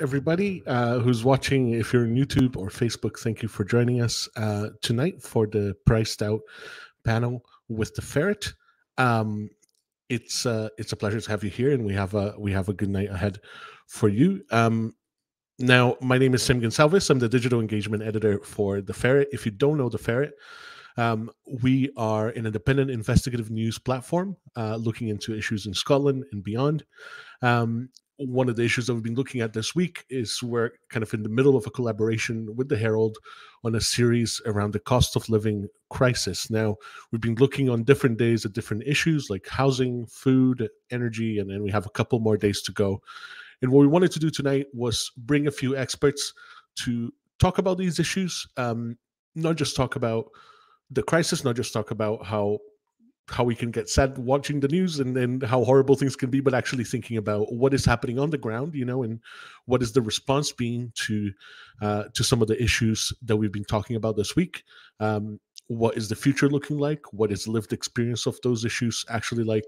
everybody uh, who's watching. If you're on YouTube or Facebook, thank you for joining us uh, tonight for the priced out panel with the ferret. Um, it's uh, it's a pleasure to have you here, and we have a we have a good night ahead for you. Um, now, my name is Sim Gonsalves. I'm the digital engagement editor for the Ferret. If you don't know the Ferret, um, we are an independent investigative news platform uh, looking into issues in Scotland and beyond. Um, one of the issues that we've been looking at this week is we're kind of in the middle of a collaboration with the Herald on a series around the cost of living crisis. Now, we've been looking on different days at different issues like housing, food, energy, and then we have a couple more days to go. And what we wanted to do tonight was bring a few experts to talk about these issues, um, not just talk about the crisis, not just talk about how how we can get sad watching the news and, and how horrible things can be, but actually thinking about what is happening on the ground, you know, and what is the response being to uh, to some of the issues that we've been talking about this week. Um, what is the future looking like? What is lived experience of those issues actually like?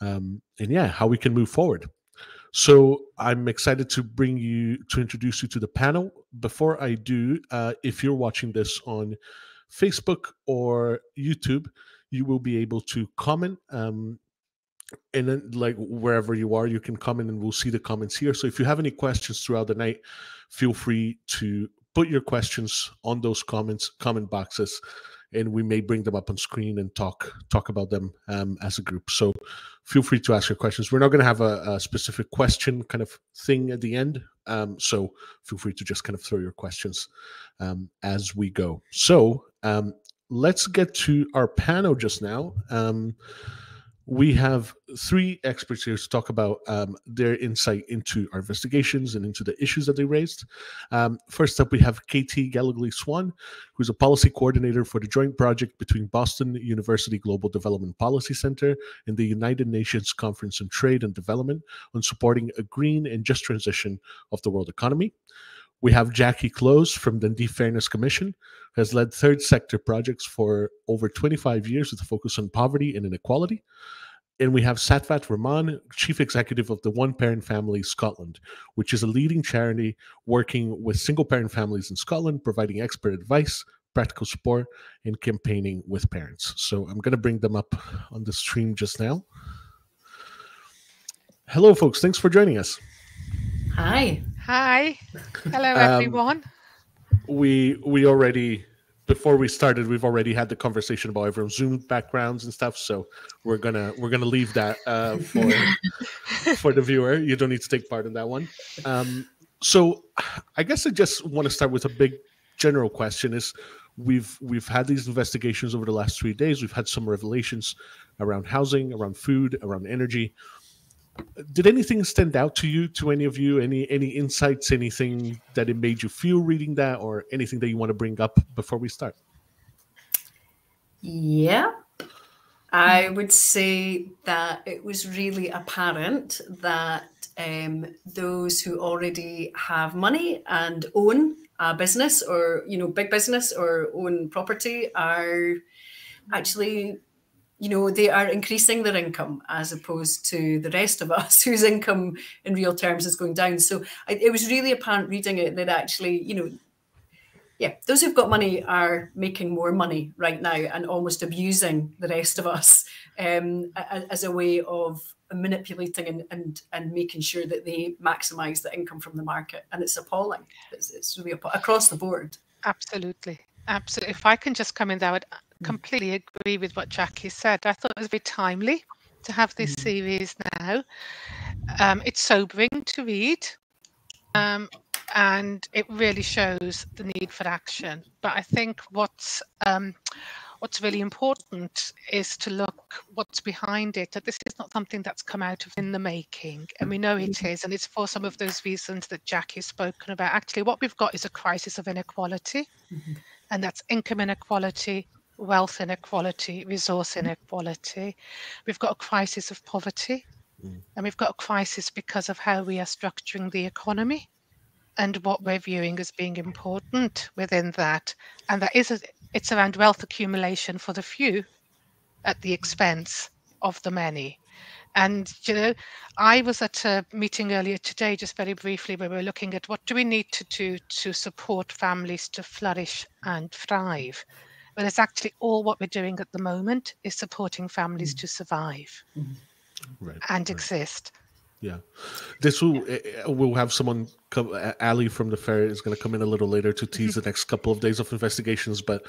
Um, and yeah, how we can move forward. So I'm excited to bring you to introduce you to the panel. Before I do, uh, if you're watching this on Facebook or YouTube, you will be able to comment. Um, and then, like wherever you are, you can comment, and we'll see the comments here. So if you have any questions throughout the night, feel free to put your questions on those comments comment boxes and we may bring them up on screen and talk talk about them um, as a group. So feel free to ask your questions. We're not going to have a, a, specific question kind of thing at the end, um, so feel free to just kind of throw your questions um, as we go. So um, let's get to our panel just now. Um, we have three experts here to talk about um, their insight into our investigations and into the issues that they raised. Um, first up, we have Katie Gallogly Swan, who's a policy coordinator for the joint project between Boston University Global Development Policy Center and the United Nations Conference on Trade and Development on supporting a green and just transition of the world economy. We have Jacky Close from Dundee Fairness Commission, who has led third sector projects for over 25 years with a focus on poverty and inequality. And we have Satwat Rehman, Chief Executive of the One Parent Family Scotland, which is a leading charity working with single parent families in Scotland, providing expert advice, practical support, and campaigning with parents. So I'm going to bring them up on the stream just now. Hello, folks. Thanks for joining us. Hi. Hi. Hello, um, everyone. We we already before we started, we've already had the conversation about everyone's Zoom backgrounds and stuff. So we're gonna we're gonna leave that uh, for for the viewer. You don't need to take part in that one. Um, so I guess I just want to start with a big general question: Is we've we've had these investigations over the last three days. We've had some revelations around housing, around food, around energy did anything stand out to you to any of you? Any any insights anything that it made you feel reading that or anything that you want to bring up before we start? Yeah. I would say that it was really apparent that um, those who already have money and own a business or you know big business or own property are actually you know, they are increasing their income as opposed to the rest of us whose income in real terms is going down. So I, it was really apparent reading it that actually, you know, yeah, those who've got money are making more money right now and almost abusing the rest of us um, as a way of manipulating and, and and making sure that they maximize the income from the market. And it's appalling. It's, it's really appalling across the board. Absolutely. Absolutely. If I can just come in there. Completely agree with what Jacky said. I thought it was very timely to have this mm. series now. Um, it's sobering to read, um, and it really shows the need for action. But I think what's um, what's really important is to look what's behind it that this is not something that's come out of in the making and we know it mm-hmm. and it's for some of those reasons that Jacky's spoken about actually what we've got is a crisis of inequality mm-hmm. and that's income inequality wealth inequality resource inequality we've got a crisis of poverty mm. and we've got a crisis because of how we are structuring the economy and what we're viewing as being important within that and that is a, it's around wealth accumulation for the few at the expense of the many. And, you know, I was at a meeting earlier today, just very briefly, where we were looking at what do we need to do to support families to flourish and thrive. But it's actually all what we're doing at the moment is supporting families mm. to survive mm. right, and right. exist. Yeah, this will eh, eh, we'll have someone come. Ali from the Ferret is going to come in a little later to tease the next couple of days of investigations. But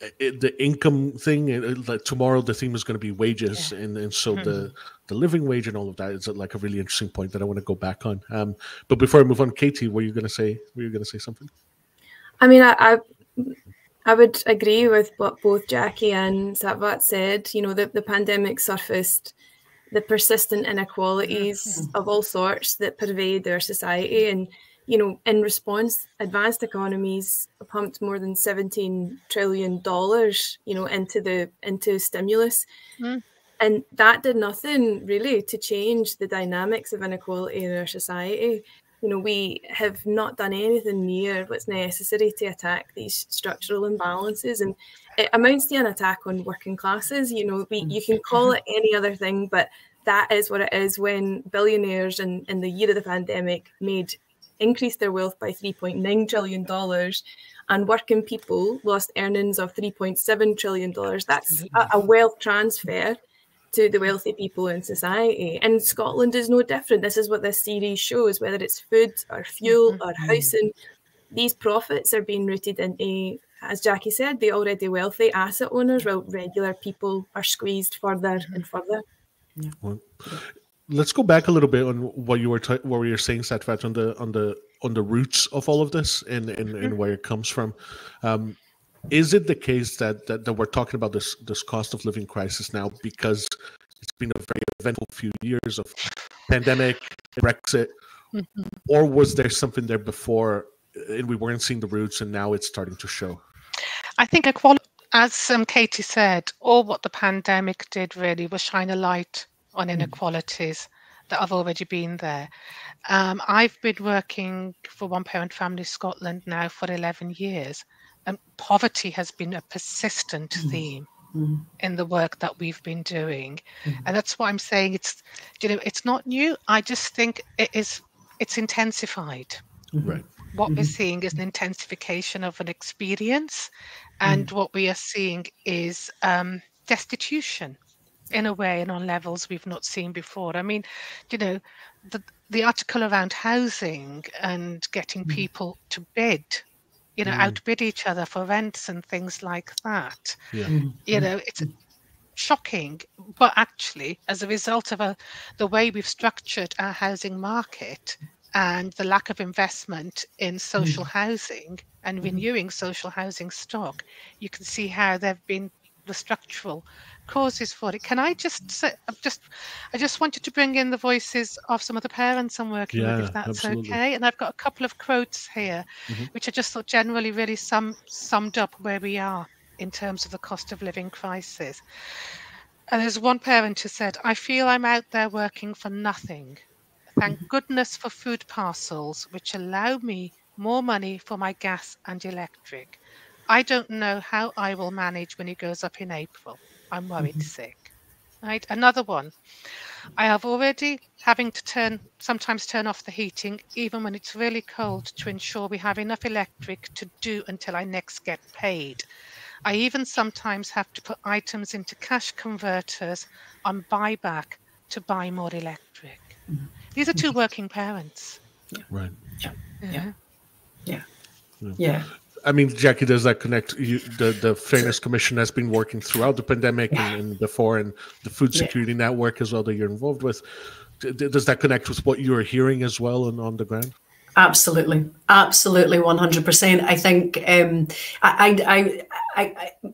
it, eh, the income thing, it, like tomorrow, the theme is going to be wages, yeah. and and so mm-hmm. the the living wage and all of that is like a really interesting point that I want to go back on. Um, but before I move on, Katie, were you going to say? Were you going to say something? I mean, I, I I would agree with what both Jacky and Satwat said. You know, the, the pandemic surfaced the persistent inequalities mm-hmm. of all sorts that pervade our society. And, you know, in response, advanced economies pumped more than $17 trillion, you know, into the into stimulus. Mm. And that did nothing really to change the dynamics of inequality in our society. You know, we have not done anything near what's necessary to attack these structural imbalances. And it amounts to an attack on working classes. You know, we, you can call mm-hmm. it any other thing, but that is what it is when billionaires in, in the year of the pandemic made increased their wealth by $3.9 trillion and working people lost earnings of $3.7 trillion. That's a, a wealth transfer to the wealthy people in society. And Scotland is no different. This is what this series shows, whether it's food or fuel mm-hmm. or housing, these profits are being rooted into as Jacky said, the already wealthy asset owners, while regular people are squeezed further and mm-hmm. further. Yeah. Well, let's go back a little bit on what you were t- what you were saying, Satwat, on the on the on the roots of all of this and and, mm-hmm. and where it comes from. Um, is it the case that, that that we're talking about this this cost of living crisis now because it's been a very eventful few years of pandemic, Brexit, mm-hmm. or was there something there before and we weren't seeing the roots, and now it's starting to show? I think equality, as um, Katie said, all what the pandemic did really was shine a light on mm. inequalities that have already been there. Um, I've been working for One Parent Family Scotland now for 11 years, and poverty has been a persistent mm. theme. Mm. in the work that we've been doing mm. and that's why i'm saying it's you know it's not new i just think it is it's intensified right what mm-hmm. we're seeing is an intensification of an experience, and mm. what we are seeing is um, destitution in a way and on levels we've not seen before. I mean, you know, the the article around housing and getting mm. people to bid, you know, mm. outbid each other for rents and things like that. Yeah. Mm. You know, it's shocking, but actually, as a result of a, the way we've structured our housing market, and the lack of investment in social mm. housing and mm-hmm. renewing social housing stock, you can see how there have been the structural causes for it. Can I just say, just, I just wanted to bring in the voices of some of the parents I'm working yeah, with, if that's absolutely. okay. And I've got a couple of quotes here, mm-hmm. which I just thought generally really sum, summed up where we are in terms of the cost of living crisis. And there's one parent who said, I feel I'm out there working for nothing Thank goodness for food parcels, which allow me more money for my gas and electric. I don't know how I will manage when it goes up in April. I'm worried mm-hmm. sick. Right, another one. I have already having to turn sometimes turn off the heating even when it's really cold to ensure we have enough electric to do until I next get paid. I even sometimes have to put items into cash converters on buyback to buy more electric. Mm-hmm. These are two working parents. Yeah. Right. Yeah. Yeah. Yeah. Yeah. yeah. I mean, Jacky, does that connect? You, the the Fairness Commission has been working throughout the pandemic yeah. and, and, before, and the Food Security yeah. Network as well that you're involved with. Does that connect with what you're hearing as well on, on the ground? Absolutely, absolutely, one hundred percent. I think um, I, I, I, I,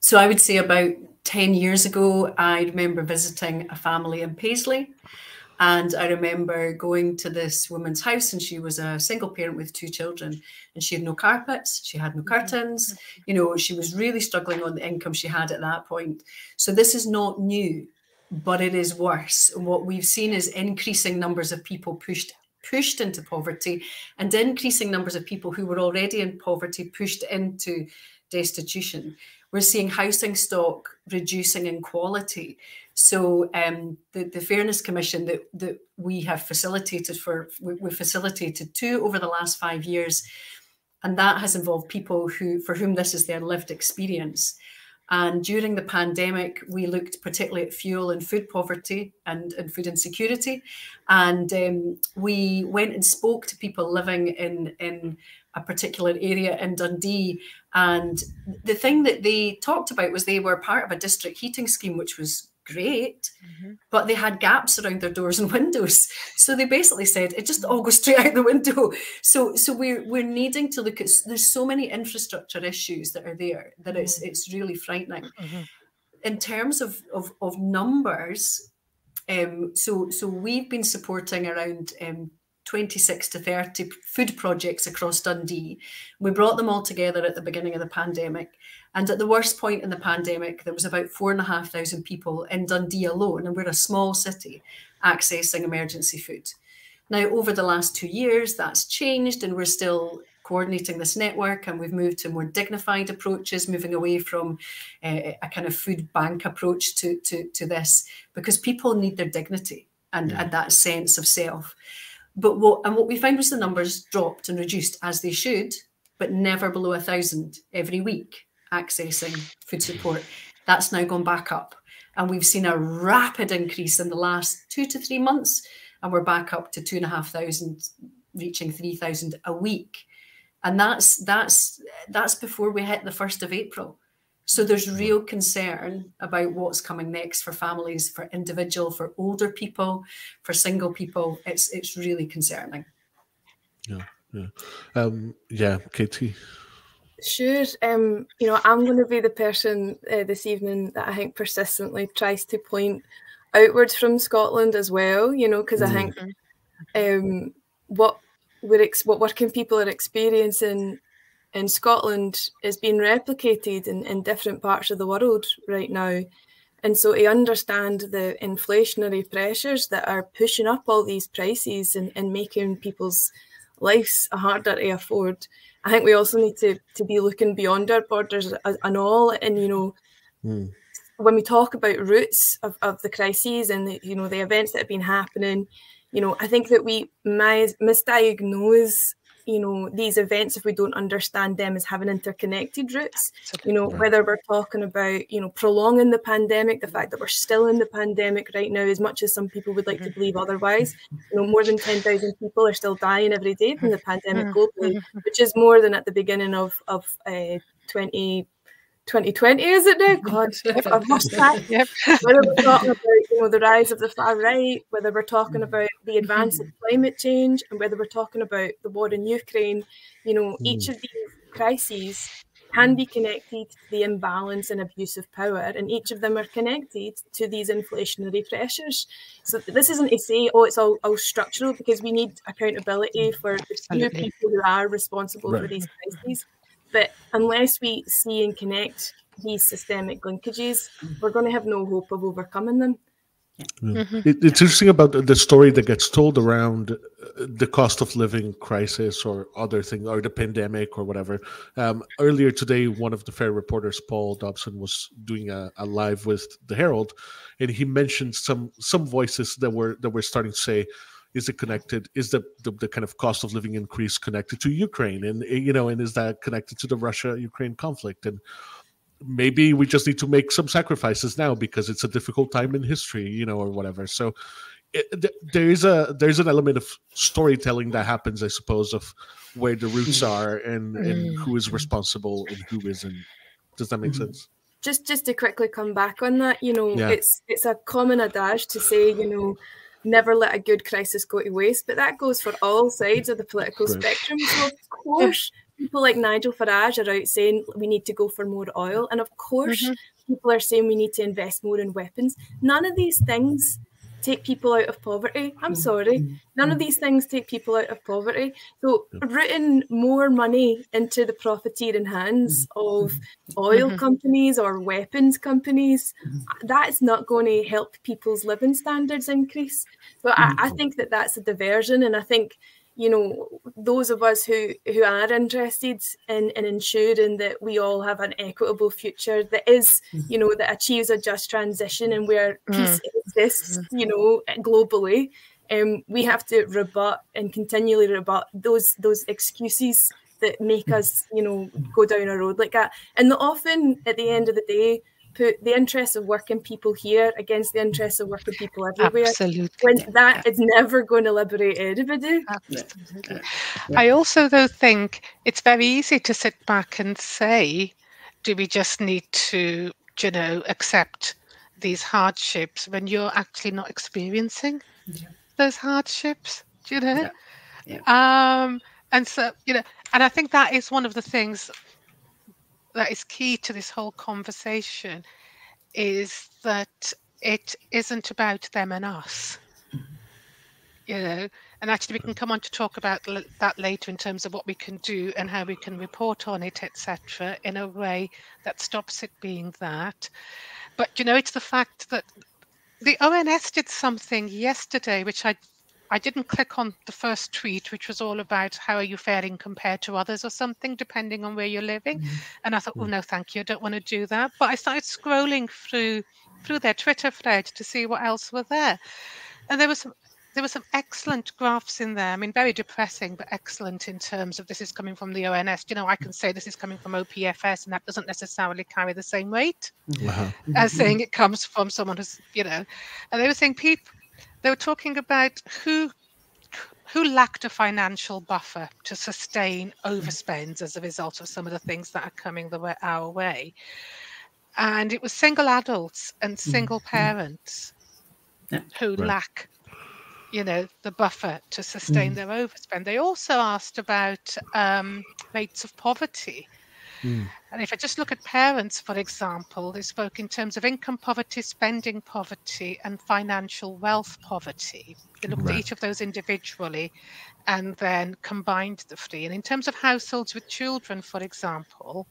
so I would say about ten years ago, I remember visiting a family in Paisley and I remember going to this woman's house, and she was a single parent with two children, and she had no carpets, she had no mm-hmm. curtains. You know, she was really struggling on the income she had at that point. So this is not new, but it is worse. And what we've seen is increasing numbers of people pushed pushed into poverty, and increasing numbers of people who were already in poverty pushed into destitution. we're seeing housing stock reducing in quality. So um, the, the Fairness Commission that, that we have facilitated for, we, we facilitated two over the last five years, and that has involved people who for whom this is their lived experience. And during the pandemic, we looked particularly at fuel and food poverty and, and food insecurity. And um, we went and spoke to people living in, in a particular area in Dundee. And the thing that they talked about was they were part of a district heating scheme, which was great, mm-hmm. but they had gaps around their doors and windows. So they basically said it just all goes straight out the window. So so we're we're needing to look at there's so many infrastructure issues that are there that it's mm-hmm. it's really frightening. Mm-hmm. In terms of of, of numbers, um, so so we've been supporting around um, 26 to 30 food projects across Dundee. We brought them all together at the beginning of the pandemic. And at the worst point in the pandemic, there was about four and a half thousand people in Dundee alone, and we're a small city accessing emergency food. Now, over the last two years, that's changed, and we're still coordinating this network and we've moved to more dignified approaches moving away from uh, a kind of food bank approach to, to, to this because people need their dignity and, yeah. and that sense of self but what and what we found was the numbers dropped and reduced as they should, but never below a thousand every week accessing food support. That's now gone back up. And we've seen a rapid increase in the last two to three months. And we're back up to two and a half thousand, reaching three thousand a week. And that's that's that's before we hit the first of April. So there's real concern about what's coming next for families, for individual, for older people, for single people. It's it's really concerning. Yeah, yeah, um, yeah, Katie. Sure. Um, you know, I'm going to be the person uh, this evening that I think persistently tries to point outwards from Scotland as well. You know, because mm. I think mm-hmm. um, what we're what working people are experiencing in Scotland is being replicated in, in different parts of the world right now. And so to understand the inflationary pressures that are pushing up all these prices and, and making people's lives harder to afford, I think we also need to, to be looking beyond our borders and all. And, you know, mm. when we talk about roots of, of the crises and, the, you know, the events that have been happening, you know, I think that we misdiagnose you know these events if we don't understand them as having interconnected roots you know whether we're talking about you know prolonging the pandemic the fact that we're still in the pandemic right now as much as some people would like to mm-hmm. believe otherwise you know more than 10,000 people are still dying every day from the pandemic mm-hmm. globally mm-hmm. which is more than at the beginning of of uh, 20 2020 is it now? God, I've lost that. Yep. Whether we're talking about you know the rise of the far right, whether we're talking about the advance of mm-hmm. climate change, and whether we're talking about the war in Ukraine, you know, mm. each of these crises can be connected to the imbalance and abuse of power, and each of them are connected to these inflationary pressures. So this isn't to say, oh, it's all, all structural, because we need accountability mm. for the few people who are responsible right. for these crises. But unless we see and connect these systemic linkages, we're going to have no hope of overcoming them. Mm-hmm. It, it's interesting about the story that gets told around uh, the cost of living crisis or other thing or the pandemic or whatever. Um, earlier today, one of the Ferret reporters, Paul Dobson, was doing a, a, live with the Herald, and he mentioned some some voices that were that were starting to say, is it connected is the, the, the kind of cost of living increase connected to ukraine and eh, you know and is that connected to the russia ukraine conflict and maybe we just need to make some sacrifices now because it's a difficult time in history you know or whatever so it, eh, there is a there's an element of storytelling that happens i suppose of where the roots mm. are and and who is mm. responsible and who isn't does that make mm-hmm. sense just just to quickly come back on that you know yeah. it's it's a common adage to say you know never let a good crisis go to waste. But that goes for all sides of the political right. spectrum. So of course, people like Nigel Farage are out saying we need to go for more oil, and of course, mm-hmm. people are saying we need to invest more in weapons. None of these things take people out of poverty. I'm mm. sorry. None of mm. these things take people out of poverty. So rooting more money into the profiteering hands mm. of oil mm-hmm. companies or weapons companies, mm-hmm. that's not going to help people's living standards increase. So I, I think that that's a diversion. And I think you know those of us who who are interested in, in ensuring that we all have an equitable future that is mm-hmm. you know that achieves a just transition and where mm. peace exists mm-hmm. you know globally um, we have to rebut and continually rebut those those excuses that make us you know go down a road like that and often at the end of the day put the interests of working people here against the interests of working people everywhere. Absolutely. When that yeah. is never going to liberate anybody. Absolutely. Yeah. I also though think it's very easy to sit back and say, do we just need to, you know, accept these hardships when you're actually not experiencing yeah. those hardships? Do you know? Yeah. Um and so, you know, and I think that is one of the things that is key to this whole conversation is that it isn't about them and us mm-hmm. you know and actually we can come on to talk about that later in terms of what we can do and how we can report on it etc in a way that stops it being that but you know it's the fact that the ons did something yesterday which i I didn't click on the first tweet, which was all about how are you faring compared to others or something, depending on where you're living. Mm-hmm. And I thought, oh no, thank you, I don't want to do that. But I started scrolling through through their Twitter thread to see what else were there, and there was some there were some excellent graphs in there. I mean, very depressing, but excellent in terms of this is coming from the ONS. You know, I can say this is coming from OPFS, and that doesn't necessarily carry the same weight wow. as mm-hmm. saying it comes from someone who's, you know, and they were saying people they were talking about who who lacked a financial buffer to sustain overspends as a result of some of the things that are coming the way, our way. And it was single adults and mm-hmm. single mm-hmm. parents yeah. who right. lack, you know, the buffer to sustain mm. their overspend. They also asked about um, rates of poverty Mm. And if I just look at parents, for example, they spoke in terms of income poverty, spending poverty, and financial wealth poverty. They looked right. at each of those individually and then combined the three. And in terms of households with children, for example,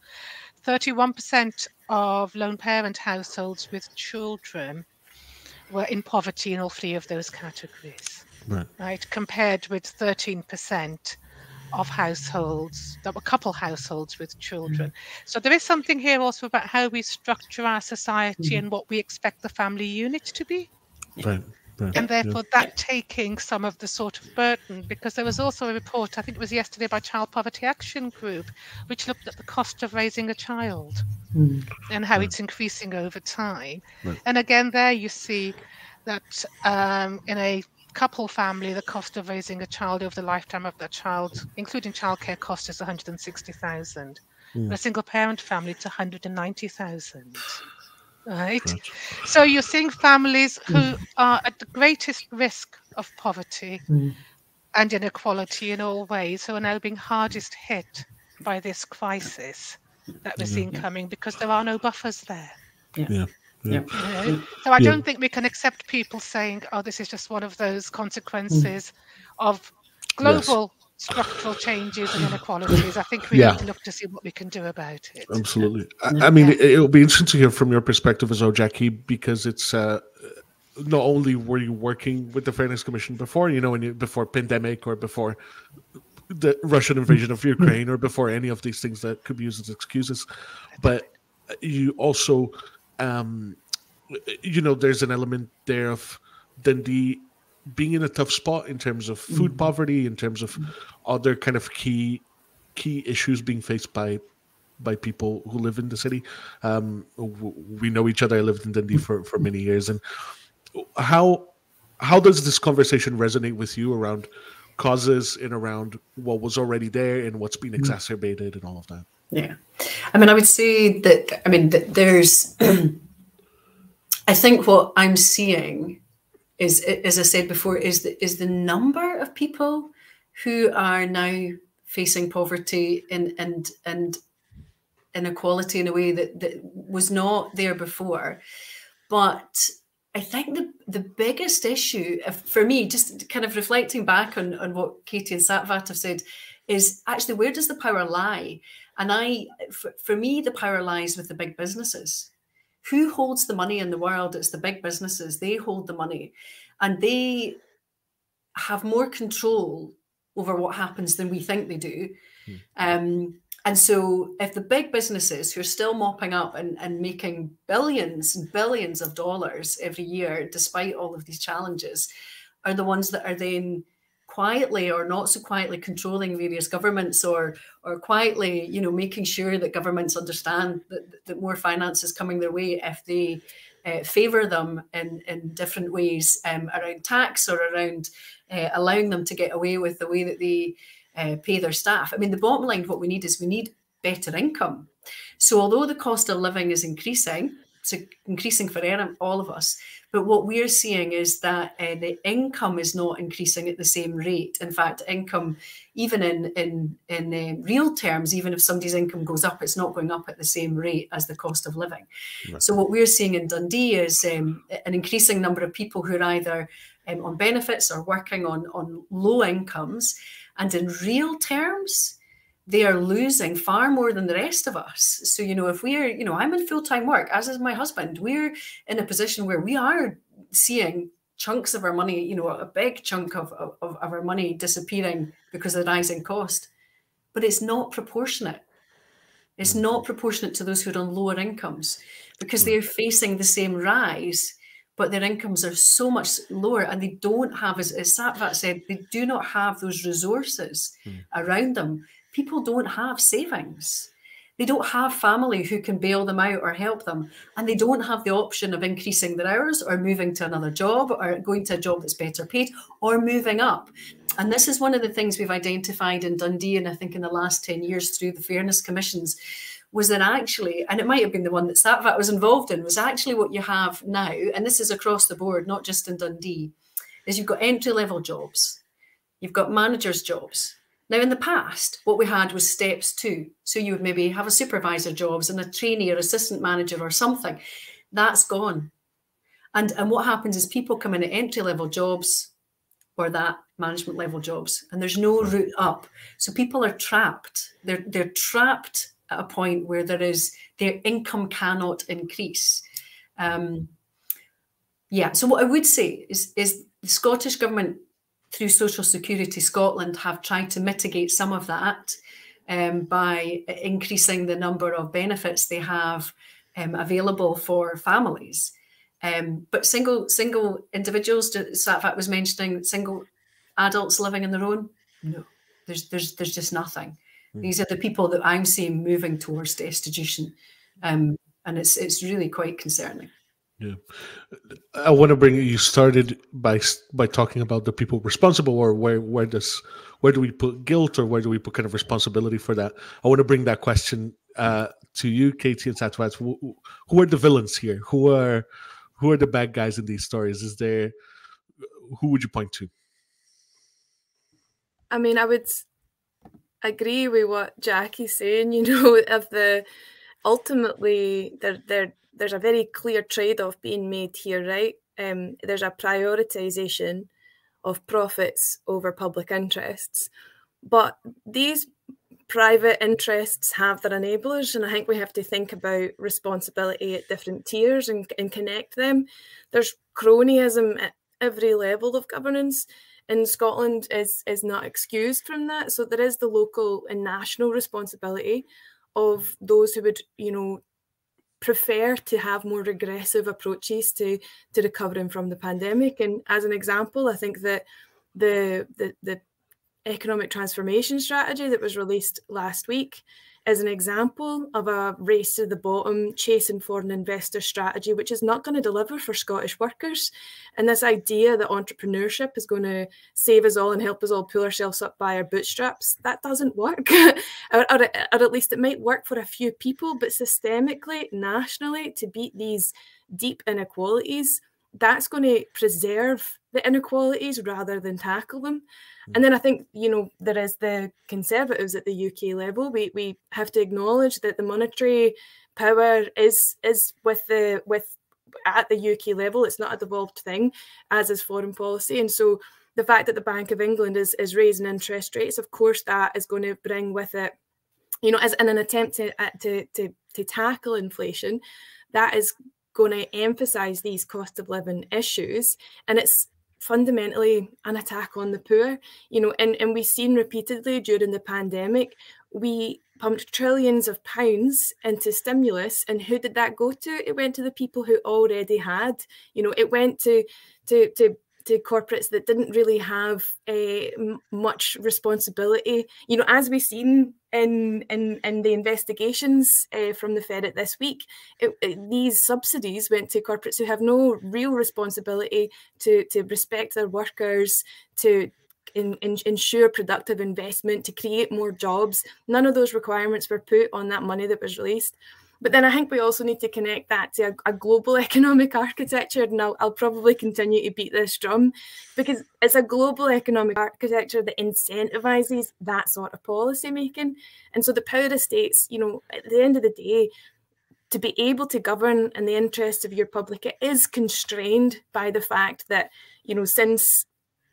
31% of lone parent households with children were in poverty in all three of those categories. Right. right compared with 13% of households that were couple households with children. Mm-hmm. So there is something here also about how we structure our society mm-hmm. and what we expect the family unit to be. Right. Right. And therefore, yeah. that taking some of the sort of burden, because there was also a report, I think it was yesterday by Child Poverty Action Group, which looked at the cost of raising a child mm. and how right. it's increasing over time. Right. And again, there you see that um, in a couple family, the cost of raising a child over the lifetime of that child, including childcare cost, is 160,000. Mm. A single parent family, it's 190,000. Right. So you're seeing families who mm. are at the greatest risk of poverty mm. and inequality in all ways, who are now being hardest hit by this crisis that we're seeing coming because there are no buffers there. Yeah. yeah. Yeah. So I don't think we can accept people saying, "Oh, this is just one of those consequences of global yes. structural changes and inequalities." I think we yeah. need to look to see what we can do about it. Absolutely. I, I mean, it, will be interesting to hear from your perspective as well, Jacky, because it's. Uh, not only were you working with the Fairness Commission before, you know, when you, before pandemic or before the Russian invasion of Ukraine or before any of these things that could be used as excuses, but you also um, you know, there's an element there of Dundee being in a tough spot in terms of food mm-hmm. poverty, in terms of mm-hmm. other kind of key key issues being faced by by people who live in the city. Um, we know each other. I lived in Dundee for, for many years, and how how does this conversation resonate with you around causes and around what was already there and what's been mm-hmm. exacerbated and all of that? Yeah. I mean, I would say that, I mean, that there's, I think what I'm seeing is, as I said before, is the, is the number of people who are now facing poverty and, and, and inequality in a way that, that was not there before. But I think the, the biggest issue uh, for me, just kind of reflecting back on, on what Katie and Satwat have said, is actually where does the power lie? And I, for, for me, the power lies with the big businesses. Who holds the money in the world? It's the big businesses. They hold the money and they have more control over what happens than we think they do. Hmm. Um, and so, if the big businesses who are still mopping up and, and making billions and billions of dollars every year, despite all of these challenges, are the ones that are then quietly or not so quietly controlling various governments or or quietly you know making sure that governments understand that, that more finance is coming their way if they uh, favor them in in different ways um, around tax or around uh, allowing them to get away with the way that they uh, pay their staff. I mean, the bottom line, what we need is we need better income. So, although the cost of living is increasing, it's increasing for all of us, but what we're seeing is that uh, the income is not increasing at the same rate. In fact, income, even in in in uh, real terms, even if somebody's income goes up, it's not going up at the same rate as the cost of living. Right. So what we're seeing in Dundee is um, an increasing number of people who are either um, on benefits or working on on low incomes, and in real terms, they are losing far more than the rest of us. So, you know, if we're, you know, I'm in full time work, as is my husband, we're in a position where we are seeing chunks of our money, you know, a big chunk of, of, of our money disappearing because of the rising cost. But it's not proportionate. It's not proportionate to those who are on lower incomes because they're facing the same rise, but their incomes are so much lower and they don't have, as, as Satwat said, they do not have those resources mm. around them people don't have savings. They don't have family who can bail them out or help them. And they don't have the option of increasing their hours or moving to another job or going to a job that's better paid or moving up. And this is one of the things we've identified in Dundee, and I think in the last 10 years through the Fairness Commissions, was that actually, and it might have been the one that Satwat was involved in, was actually what you have now, and this is across the board, not just in Dundee, is you've got entry level jobs, you've got managers' jobs, now, in the past, what we had was steps two. So you would maybe have a supervisor jobs and a trainee or assistant manager or something. That's gone. And, and what happens is people come in at entry level jobs or that management level jobs, and there's no route up. So people are trapped. They're they're trapped at a point where there is their income cannot increase. Um, yeah. So what I would say is is the Scottish government through Social Security Scotland have tried to mitigate some of that um, by increasing the number of benefits they have um, available for families. Um, but single single individuals, Satwat was mentioning, single adults living on their own, no, there's there's there's just nothing. Mm. These are the people that I'm seeing moving towards destitution, um, and it's it's really quite concerning. Yeah, I want to bring you started by by talking about the people responsible, or where where does where do we put guilt, or where do we put kind of responsibility for that? I want to bring that question uh, to you, Katie and Satwat. Who, who are the villains here? Who are who are the bad guys in these stories? Is there who would you point to? I mean, I would agree with what Jacky's saying. You know, of the ultimately they're they're there's a very clear trade-off being made here, right? Um, there's a prioritization of profits over public interests, but these private interests have their enablers, and I think we have to think about responsibility at different tiers and, and connect them. There's cronyism at every level of governance, and Scotland is is not excused from that. So there is the local and national responsibility of those who would, you know, prefer to have more regressive approaches to to recovering from the pandemic. And as an example, I think that the the, the economic transformation strategy that was released last week is an example of a race to the bottom, chasing foreign investor strategy, which is not going to deliver for Scottish workers. And this idea that entrepreneurship is going to save us all and help us all pull ourselves up by our bootstraps, that doesn't work. or, or, or at least it might work for a few people, but systemically, nationally, to beat these deep inequalities, that's going to preserve the inequalities rather than tackle them. And then I think, you know, there is the Conservatives at the UK level. We we have to acknowledge that the monetary power is is with the with at the UK level. It's not a devolved thing, as is foreign policy. And so the fact that the Bank of England is is raising interest rates, of course, that is going to bring with it, you know, as in an attempt to uh, to to to tackle inflation, that is going to emphasize these cost of living issues and it's fundamentally an attack on the poor. You know, and, and we've seen repeatedly during the pandemic, we pumped trillions of pounds into stimulus and who did that go to it went to the people who already had you know it went to to to to corporates that didn't really have uh, much responsibility. You know, as we've seen in in, in the investigations uh, from the Ferret this week, it, it, these subsidies went to corporates who have no real responsibility to to respect their workers, to in, in, ensure productive investment, to create more jobs. None of those requirements were put on that money that was released. But then I think we also need to connect that to a, a global economic architecture. And I'll, I'll, probably continue to beat this drum because it's a global economic architecture that incentivizes that sort of policy making. And so the power of states, you know, at the end of the day, to be able to govern in the interests of your public, it is constrained by the fact that, you know, since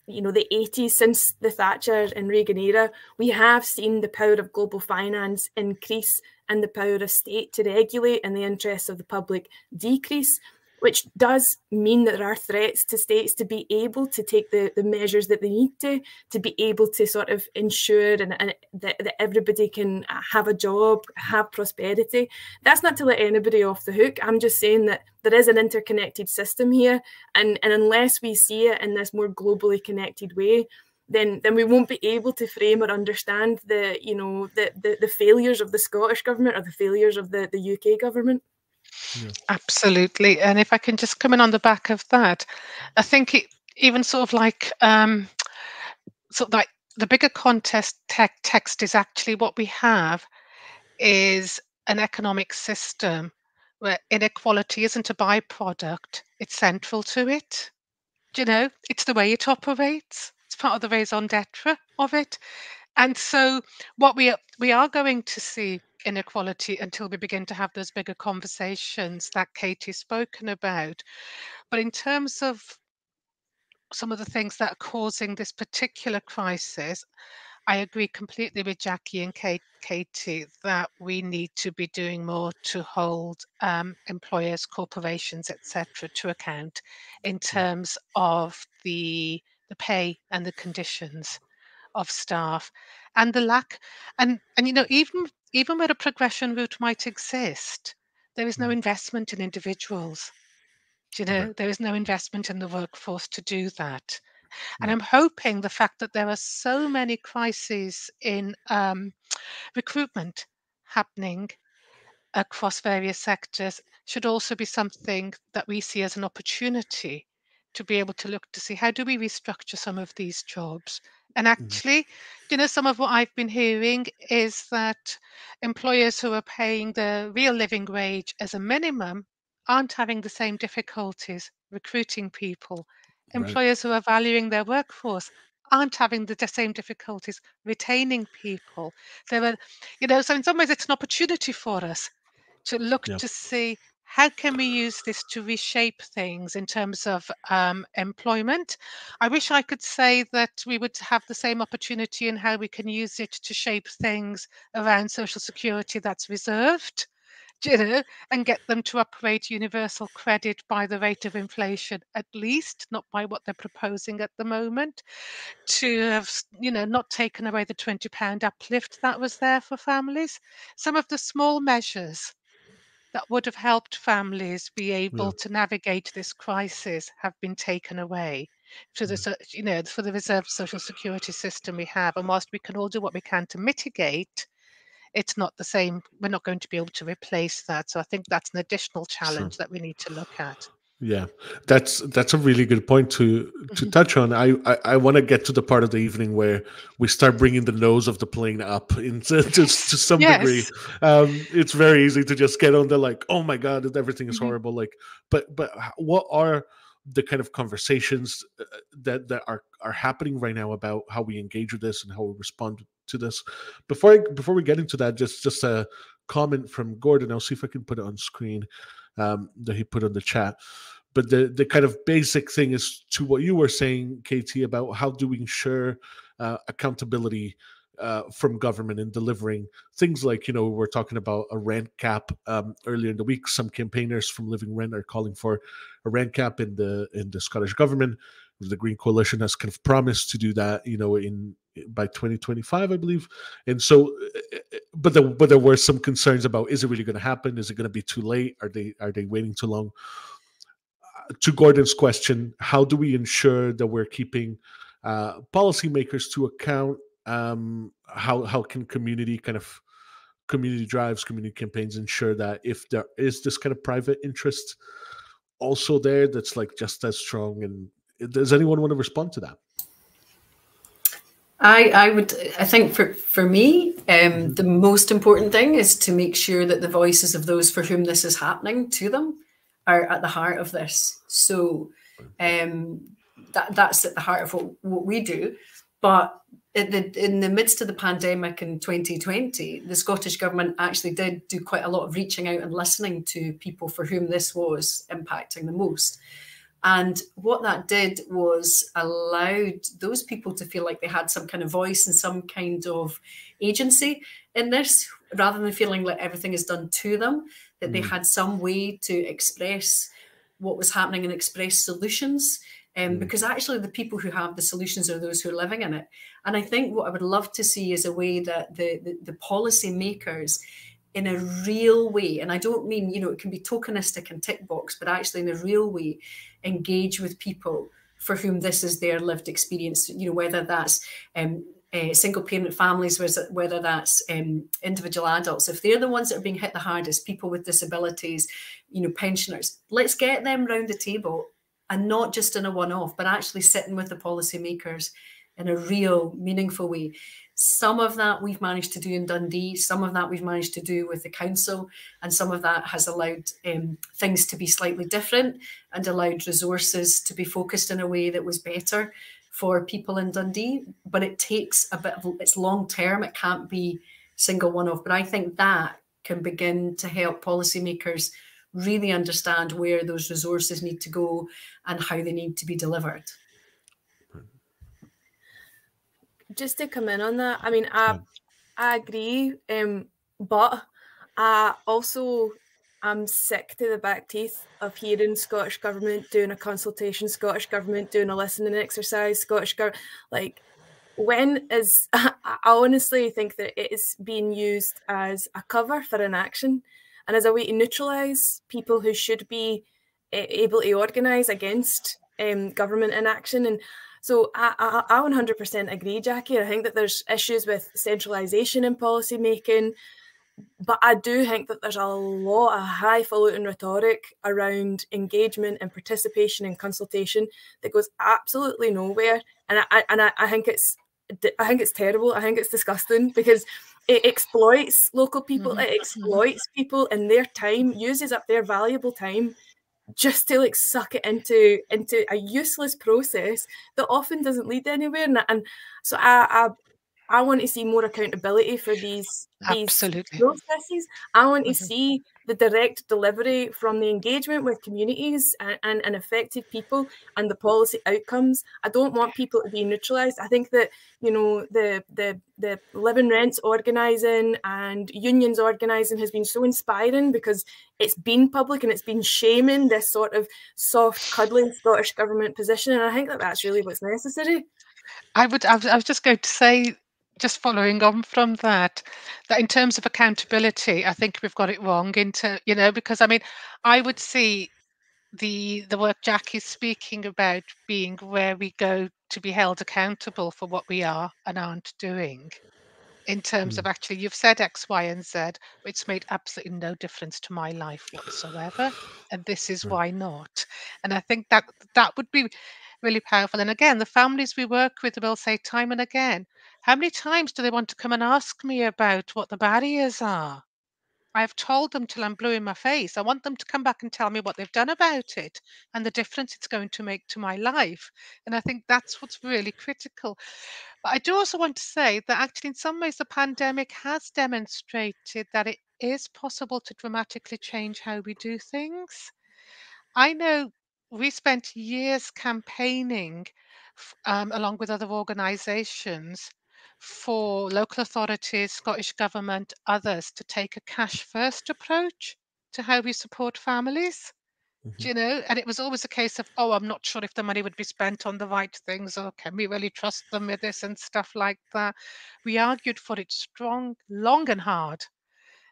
you know the 80s since the thatcher and reagan era we have seen the power of global finance increase and the power of state to regulate in the interests of the public decrease which does mean that there are threats to states to be able to take the, the measures that they need to, to be able to sort of ensure and, and that, that everybody can have a job, have prosperity. That's not to let anybody off the hook. I'm just saying that there is an interconnected system here. And, and unless we see it in this more globally connected way, then then we won't be able to frame or understand the you know the, the the failures of the Scottish government or the failures of the the UK government. Absolutely. And if I can just come in on the back of that, I think it, even sort of like um, sort of like the bigger contest tech text is actually what we have is an economic system where inequality isn't a byproduct, it's central to it. Do you know, it's the way it operates. It's part of the raison d'etre of it. And so what we are, we are going to see inequality until we begin to have those bigger conversations that Katie's spoken about. But in terms of some of the things that are causing this particular crisis, I agree completely with Jacky and Kate, Katie that we need to be doing more to hold um, employers, corporations, etc., to account in mm. terms of the the pay and the conditions of staff and the lack and and you know even even where a progression route might exist, there is no mm. investment in individuals. Do you know, right. there is no investment in the workforce to do that. And I'm hoping the fact that there are so many crises in um, recruitment happening across various sectors should also be something that we see as an opportunity to be able to look to see how do we restructure some of these jobs and mm-hmm. actually, you know, some of what I've been hearing is that employers who are paying the real living wage as a minimum aren't having the same difficulties recruiting people. Right. Employers who are valuing their workforce aren't having the same difficulties retaining people. There are, you know, so in some ways it's an opportunity for us to look yep. to see how can we use this to reshape things in terms of um, employment? I wish I could say that we would have the same opportunity in how we can use it to shape things around social security that's reserved. You know, and get them to operate universal credit by the rate of inflation, at least, not by what they're proposing at the moment. To have, you know, not taken away the £20 uplift that was there for families. Some of the small measures that would have helped families be able yeah. to navigate this crisis have been taken away for the you know for the reserve social security system we have and whilst we can all do what we can to mitigate it's not the same we're not going to be able to replace that so i think that's an additional challenge sure. that we need to look at yeah, that's that's a really good point to to mm-hmm. touch on. I I, I want to get to the part of the evening where we start bringing the nose of the plane up into to, to some yes. degree. Um, it's very easy to just get on the like, oh my god, everything is mm-hmm. horrible. Like, but but what are the kind of conversations uh, that that are are happening right now about how we engage with this and how we respond to this? Before I, before we get into that, just just a comment from Gordon. I'll see if I can put it on screen um, that he put on the chat. But the the kind of basic thing is to what you were saying, Katie, about how do we ensure uh, accountability uh, from government in delivering things like you know we're talking about a rent cap um, earlier in the week. Some campaigners from Living Rent are calling for a rent cap in the in the Scottish government. The Green Coalition has kind of promised to do that, you know, in by 2025, I believe. And so, eh, eh, but there, but there were some concerns about is it really going to happen? Is it going to be too late? Are they are they waiting too long? Uh, to Gordon's question, how do we ensure that we're keeping uh, policymakers to account? Um, how how can community kind of community drives, community campaigns ensure that if there is this kind of private interest also there that's like just as strong and does anyone want to respond to that I, I would I think for for me um, mm-hmm. the most important thing is to make sure that the voices of those for whom this is happening to them are at the heart of this. So um, that that's at the heart of what, what we do. But in the, in the midst of the pandemic in 2020, the Scottish Government actually did do quite a lot of reaching out and listening to people for whom this was impacting the most. And what that did was allowed those people to feel like they had some kind of voice and some kind of agency in this, rather than feeling like everything is done to them, that mm. they had some way to express what was happening and express solutions. Um, mm. Because actually, the people who have the solutions are those who are living in it. And I think what I would love to see is a way that the, the, the policy makers in a real way, and I don't mean, you know, it can be tokenistic and tick box, but actually in a real way, engage with people for whom this is their lived experience, you know, whether that's um, uh, single parent families, whether that's um, individual adults, if they're the ones that are being hit the hardest, people with disabilities, you know, pensioners, let's get them round the table and not just in a one off, but actually sitting with the policymakers in a real, meaningful way. Some of that we've managed to do in Dundee, some of that we've managed to do with the council, and some of that has allowed um, things to be slightly different and allowed resources to be focused in a way that was better for people in Dundee. But it takes a bit of it's long term, it can't be single one off. But I think that can begin to help policymakers really understand where those resources need to go and how they need to be delivered just to come in on that, I mean, I I agree, um, but I also am sick to the back teeth of hearing Scottish government doing a consultation, Scottish government doing a listening exercise, Scottish government like when is I honestly think that it is being used as a cover for inaction and as a way to neutralise people who should be able to organise against um, government inaction and so I, I, I 100% agree, Jacky. I think that there's issues with centralisation in policy making, but I do think that there's a lot of highfalutin rhetoric around engagement and participation and consultation that goes absolutely nowhere. And I and I, I think it's I think it's terrible. I think it's disgusting because it exploits local people. Mm -hmm. It exploits people in their time, uses up their valuable time just to like suck it into into a useless process that often doesn't lead anywhere and, and so I, I I want to see more accountability for these, these Absolutely. processes. I want to mm-hmm. see the direct delivery from the engagement with communities and, and, and, effective people and the policy outcomes. I don't want people to be neutralised. I think that you know the the the living rents organising and unions organising has been so inspiring because it's been public and it's been shaming this sort of soft, cuddling Scottish government position, and I think that that's really what's necessary. I would. I was, I was just going to say just following on from that, that in terms of accountability, I think we've got it wrong into, you know, because I mean, I would see the the work Jacky's speaking about being where we go to be held accountable for what we are and aren't doing in terms mm. of actually you've said x y and z it's made absolutely no difference to my life whatsoever and this is why not. And i think that that would be really powerful. And again the families we work with will say time and again how many times do they want to come and ask me about what the barriers are? I've told them till I'm blue in my face. I want them to come back and tell me what they've done about it and the difference it's going to make to my life. And I think that's what's really critical. But I do also want to say that actually, in some ways, the pandemic has demonstrated that it is possible to dramatically change how we do things. I know we spent years campaigning um, along with other organisations for local authorities, Scottish Government, others to take a cash first approach to how we support families. Mm-hmm. Do you know? And it was always a case of, oh, I'm not sure if the money would be spent on the right things or can we really trust them with this and stuff like that. We argued for it strong, long, and hard.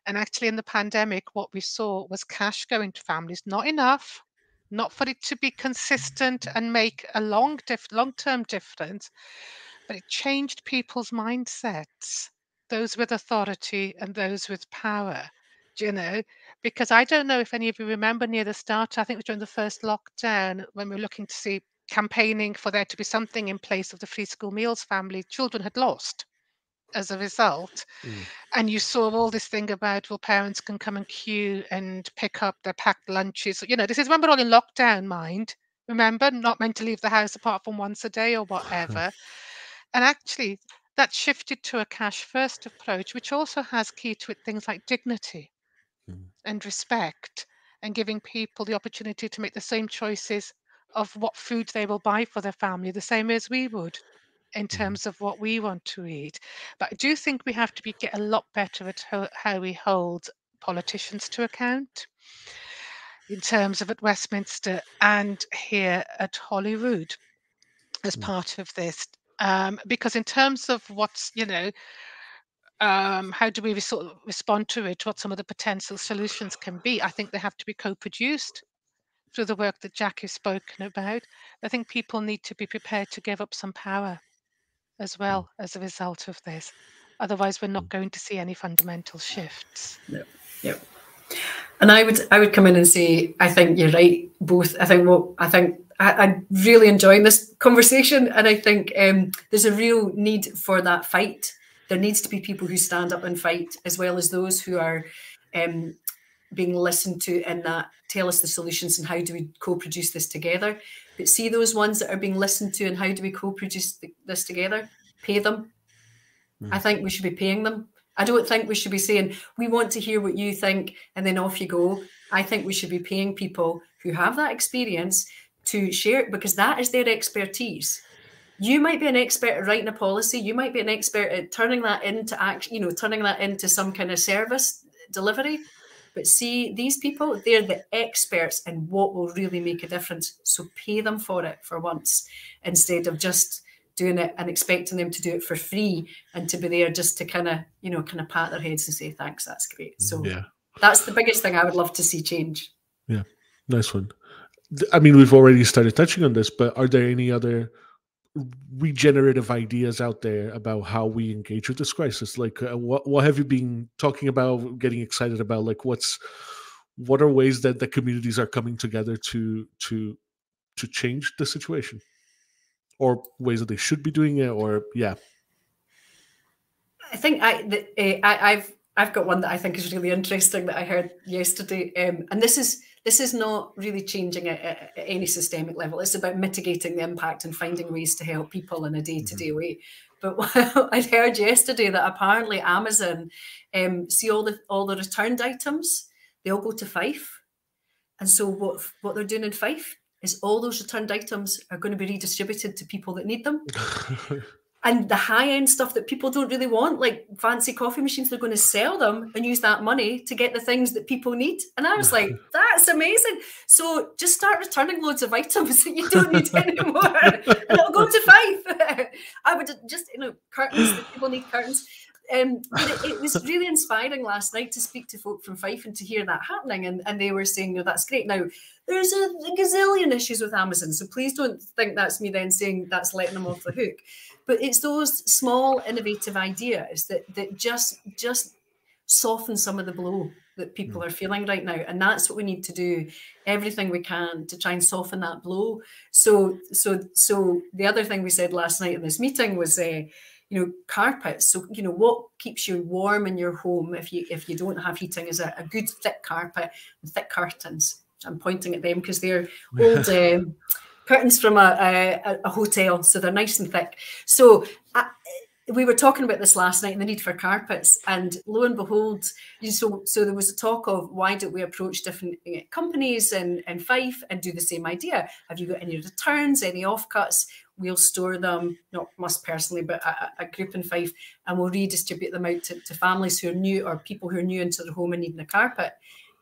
And actually, in the pandemic, what we saw was cash going to families, not enough, not for it to be consistent and make a long, dif- long-term difference, but it changed people's mindsets, those with authority and those with power Do you know, because I don't know if any of you remember near the start, I think it was during the first lockdown when we were looking to see campaigning for there to be something in place of the free school meals family, children had lost as a result. Mm. And you saw all this thing about, well, parents can come and queue and pick up their packed lunches. You know, this is when we're all in lockdown mind. Remember, not meant to leave the house apart from once a day or whatever. And actually, that shifted to a cash first approach, which also has key to it things like dignity mm. and respect and giving people the opportunity to make the same choices of what food they will buy for their family, the same as we would in mm-hmm. terms of what we want to eat. But I do think we have to be, get a lot better at ho- how we hold politicians to account in terms of at Westminster and here at Holyrood as mm. part of this. Um, because in terms of what's, you know, um, how do we sort of respond to it? What some of the potential solutions can be? I think they have to be co-produced through the work that Jack has spoken about. I think people need to be prepared to give up some power as mm. well as a result of this. Otherwise, we're not mm. going to see any fundamental shifts. Yep. Yep. And I would I would come in and say I think you're right. Both I think what I think I, am really enjoying this conversation, and I think um, there's a real need for that fight there needs to be people who stand up and fight, as well as those who are um, being listened to in that tell us the solutions and how do we co-produce this together. But see those ones that are being listened to and how do we co-produce this together? Pay them. Mm. I think we should be paying them. I don't think we should be saying, we want to hear what you think and then off you go. I think we should be paying people who have that experience to share it because that is their expertise. You might be an expert at writing a policy you might be an expert at turning that into action you know turning that into some kind of service delivery but see these people they're the experts in what will really make a difference. So pay them for it for once instead of just doing it and expecting them to do it for free and to be there just to kind of you know kind of pat their heads and say thanks that's great. So yeah. that's the biggest thing i would love to see change. Yeah. Nice one i mean we've already started touching on this but are there any other regenerative ideas out there about how we engage with this crisis? Like uh, what what have you been talking about getting excited about? Like what's what are ways that the communities are coming together to to to change the situation? Or ways that they should be doing it or yeah. I think i the, uh, I i've i've got one that i think is really interesting that i heard yesterday um, and this is this is not really changing at, at, any systemic level. It's about mitigating the impact and finding ways to help people in a day-to-day mm-hmm. way. But I heard yesterday that apparently Amazon um, see all the all the returned items, they all go to Fife. And so what what they're doing in Fife is all those returned items are going to be redistributed to people that need them. and the high end stuff that people don't really want, like fancy coffee machines, they're going to sell them and use that money to get the things that people need. And I was like, that's amazing. So just start returning loads of items that you don't need anymore, and it'll go to Fife. I would just, you know, curtains that people need curtains. Um, it, it, was really inspiring last night to speak to folk from Fife and to hear that happening. And, and they were saying, no, that's great. Now, there's a, a gazillion issues with Amazon. So please don't think that's me then saying that's letting them off the hook. But it's those small innovative ideas that that just just soften some of the blow that people mm. are feeling right now. And that's what we need to do everything we can to try and soften that blow. So so so the other thing we said last night in this meeting was uh, you know carpets. So you know what keeps you warm in your home if you if you don't have heating is a, a good thick carpet and thick curtains. I'm pointing at them because they're old um, curtains from a, a, a, hotel, so they're nice and thick. So uh, we were talking about this last night and the need for carpets, and lo and behold, so so there was a talk of why don't we approach different uh, companies in, in Fife and do the same idea? Have you got any returns, any offcuts? We'll store them, not us personally, but a, a group in Fife, and we'll redistribute them out to, to families who are new or people who are new into their home and needing a carpet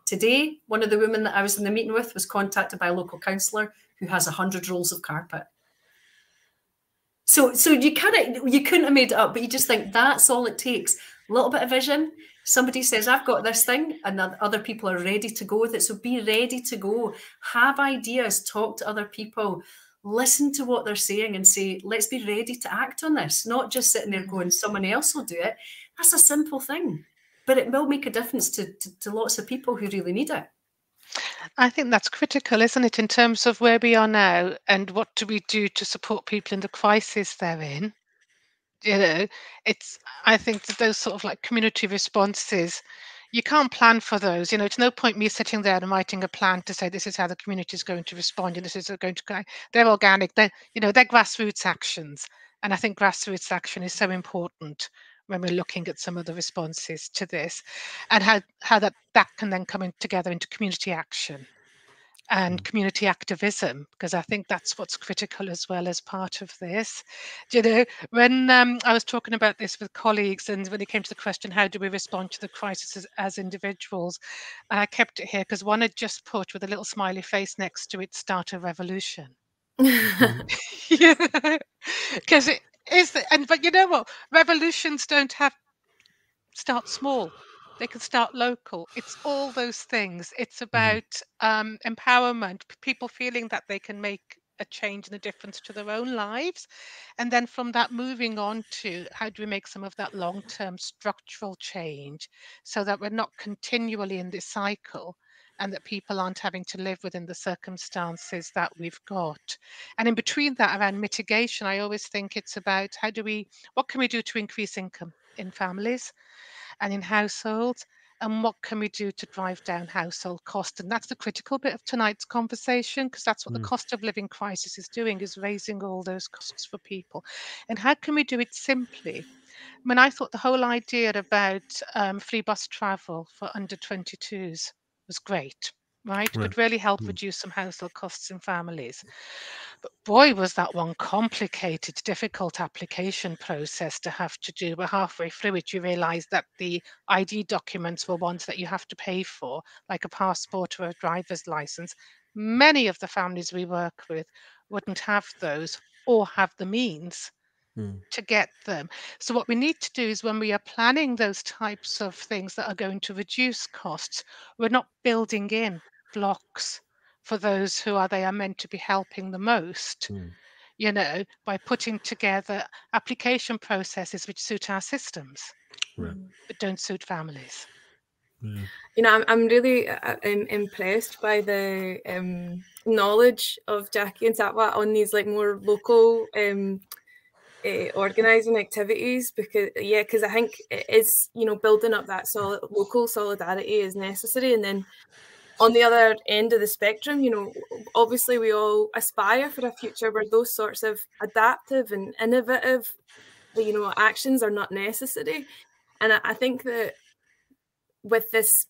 Today, one of the women that I was in the meeting with was contacted by a local councillor who has 100 rolls of carpet. So, so you kind of you couldn't have made it up, but you just think that's all it takes. A little bit of vision. Somebody says, "I've got this thing," and other people are ready to go with it. So be ready to go. Have ideas. Talk to other people. Listen to what they're saying and say, "Let's be ready to act on this." Not just sitting there going, mm-hmm. "Someone else will do it." That's a simple thing, but it will make a difference to, to, to lots of people who really need it. I think that's critical, isn't it, in terms of where we are now and what do we do to support people in the crisis they're in? You know, it's, I think that those sort of like community responses, you can't plan for those. You know, it's no point me sitting there and writing a plan to say this is how the community is going to respond and this is going to go. They're organic. They're, you know, they're grassroots actions. And I think grassroots action is so important when we're looking at some of the responses to this and how, how that, that can then come in together into community action and mm. community activism because I think that's what's critical as well as part of this. Do you know, when um, I was talking about this with colleagues and when it came to the question, how do we respond to the crisis as, as individuals, I kept it here because one had just put with a little smiley face next to it, start a revolution. Because it, is that, and but you know what? Revolutions don't have start small. They can start local. It's all those things. It's mm-hmm. about um, empowerment, people feeling that they can make a change and a difference to their own lives. And then from that, moving on to how do we make some of that long term structural change so that we're not continually in this cycle and that people aren't having to live within the circumstances that we've got. And in between that, around mitigation, I always think it's about how do we, what can we do to increase income in families and in households? And what can we do to drive down household cost? And that's the critical bit of tonight's conversation, because that's what mm. the cost of living crisis is doing, is raising all those costs for people. And how can we do it simply? I mean, I thought the whole idea about um, free bus travel for under 22s was great, right? Could really help mm. reduce some household costs in families. But boy, was that one complicated, difficult application process to have to do. We're halfway through it, you realize that the ID documents were ones that you have to pay for, like a passport or a driver's license. Many of the families we work with wouldn't have those or have the means Mm. to get them. So what we need to do is when we are planning those types of things that are going to reduce costs, we're not building in blocks for those who are they are meant to be helping the most. Mm. You know, by putting together application processes which suit our systems, right. but don't suit families. Yeah. You know, I'm, I'm really uh, I'm impressed by the um, knowledge of Jacky and Satwat on these like more local um, uh, organising activities because yeah because i think it is you know building up that solid local solidarity is necessary. And then on the other end of the spectrum you know obviously we all aspire for a future where those sorts of adaptive and innovative you know actions are not necessary. And i, I think that with this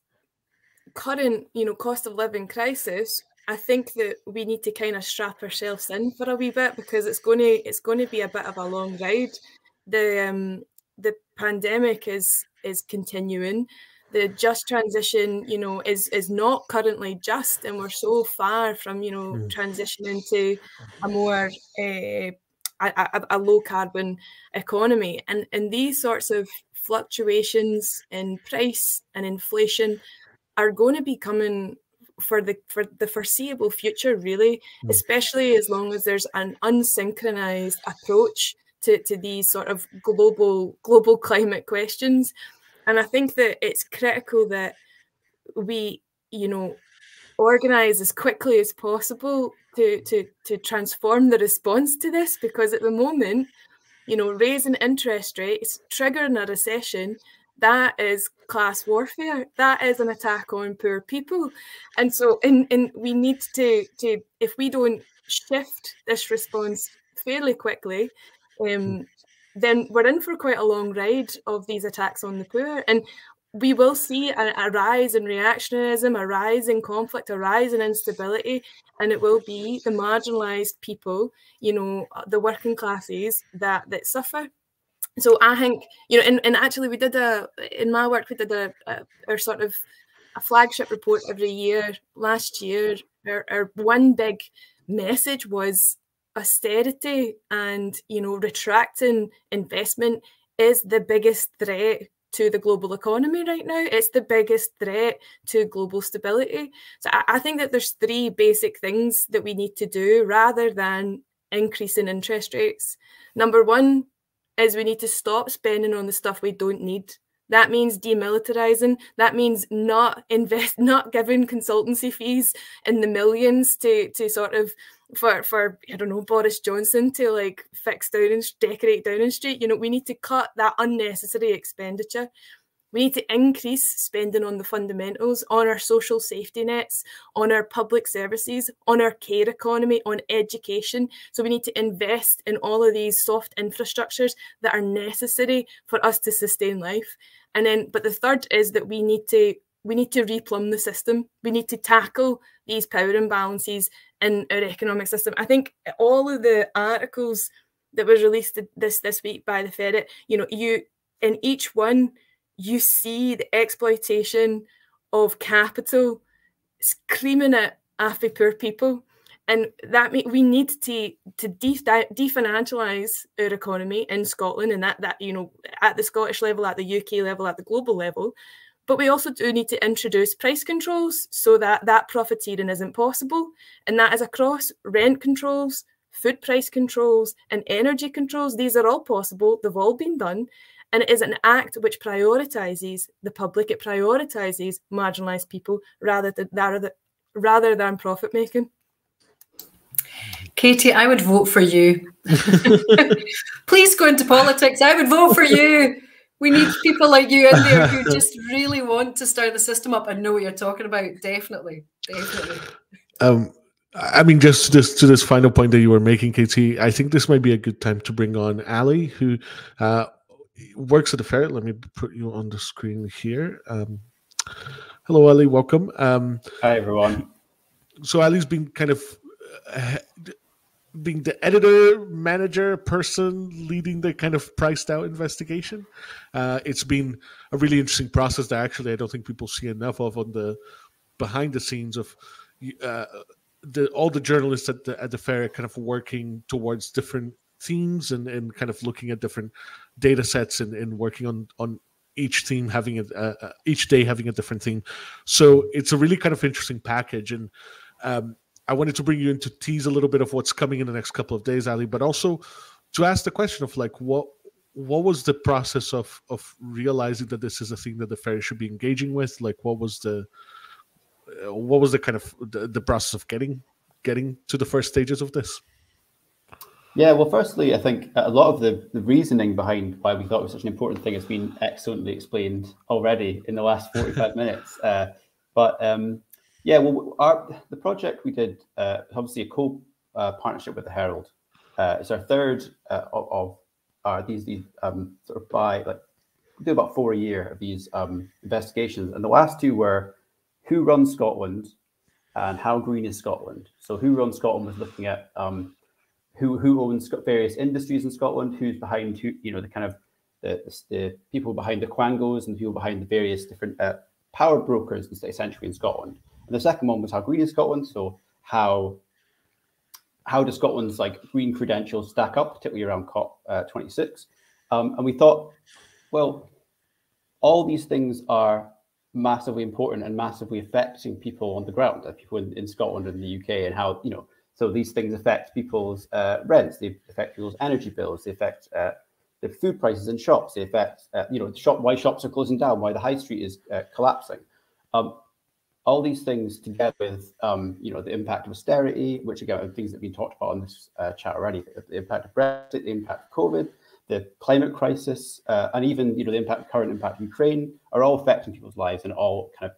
current you know cost of living crisis I think that we need to kind of strap ourselves in for a wee bit because it's going to it's going to be a bit of a long ride. The um, the pandemic is is continuing. The just transition, you know, is is not currently just, and we're so far from you know mm. transitioning to a more uh, a, a, low carbon economy. And and these sorts of fluctuations in price and inflation are going to be coming for the for the foreseeable future really mm. especially as long as there's an unsynchronized approach to, to these sort of global global climate questions and i think that it's critical that we you know organize as quickly as possible to to to transform the response to this because at the moment you know raising interest rates triggering a recession that is class warfare that is an attack on poor people. And so and, and we need to to if we don't shift this response fairly quickly um, then we're in for quite a long ride of these attacks on the poor. And we will see a, a, rise in reactionism, a rise in conflict, a rise in instability, and it will be the marginalised people, you know, the working classes that that suffer so I think you know, and, and actually we did a in my work we did a, a our sort of a flagship report every year. Last year, our, our one big message was austerity and you know retracting investment is the biggest threat to the global economy right now. It's the biggest threat to global stability. So I, I, think that there's three basic things that we need to do rather than increasing interest rates. Number one is we need to stop spending on the stuff we don't need. That means demilitarizing. That means not invest, not giving consultancy fees in the millions to to sort of for for I don't know Boris Johnson to like fix Downing, decorate Downing Street. You know, we need to cut that unnecessary expenditure. We need to increase spending on the fundamentals, on our social safety nets, on our public services, on our care economy, on education. So we need to invest in all of these soft infrastructures that are necessary for us to sustain life. And then, but the third is that we need to we need to replumb the system. We need to tackle these power imbalances in our economic system. I think all of the articles that was released this this week by the Ferret, you know, you in each one you see the exploitation of capital screaming at after poor people and that we need to to definancialize our economy in Scotland and that that you know at the Scottish level at the UK level at the global level but we also do need to introduce price controls so that that profiteering isn't possible. And that is across rent controls, food price controls, and energy controls. These are all possible. They've all been done. And it is an act which prioritises the public. It prioritises marginalised people rather than, rather than profit making. Katie, I would vote for you. Please go into politics. I would vote for you. We need people like you in there who just really want to start the system up and know what you're talking about. Definitely, definitely. Um, I mean, just just to this final point that you were making, Katie, I think this might be a good time to bring on Ali, who uh, works at the Ferret. Let me put you on the screen here. Um, hello, Ali. Welcome. Um, Hi, everyone. So Ali's been kind of uh, being the editor, manager, person leading the kind of priced out investigation. Uh, it's been a really interesting process that actually I don't think people see enough of on the behind the scenes of uh, the all the journalists at the at the Ferret kind of working towards different themes and, and kind of looking at different data sets and, and working on on each team having a, uh, each day having a different theme. So it's a really kind of interesting package and. Um, I wanted to bring you in to tease a little bit of what's coming in the next couple of days, Ali, but also to ask the question of like what what was the process of of realizing that this is a thing that the Ferret should be engaging with? Like, what was the uh, what was the kind of the, the process of getting getting to the first stages of this? Yeah, well, firstly, I think a lot of the, the reasoning behind why we thought it was such an important thing has been excellently explained already in the last 45 minutes. Uh, but um, yeah, well, our the project we did uh, obviously a co uh, partnership with the Herald. Uh, it's our third uh, of, of these these um, sort of by like we do about four a year of these um, investigations, and the last two were who runs Scotland and how green is Scotland. So who runs Scotland was looking at um, who who owns various industries in Scotland, who's behind who you know the kind of the, the people behind the quangos and the people behind the various different uh, power brokers essentially in Scotland. And the second one was how green is Scotland? So how how does Scotland's like green credentials stack up, particularly around COP uh, 26? Um, and we thought, well, all these things are massively important and massively affecting people on the ground, uh, people in, in, Scotland and the UK, and how you know. So these things affect people's uh, rents, they affect people's energy bills, they affect uh, the food prices in shops, they affect uh, you know shop why shops are closing down, why the high street is uh, collapsing. Um, all these things together with um, you know the impact of austerity, which again are things that have been talked about on this uh, chat already, the impact of Brexit, the impact of COVID, the climate crisis, uh, and even you know the impact, current impact of Ukraine, are all affecting people's lives and all kind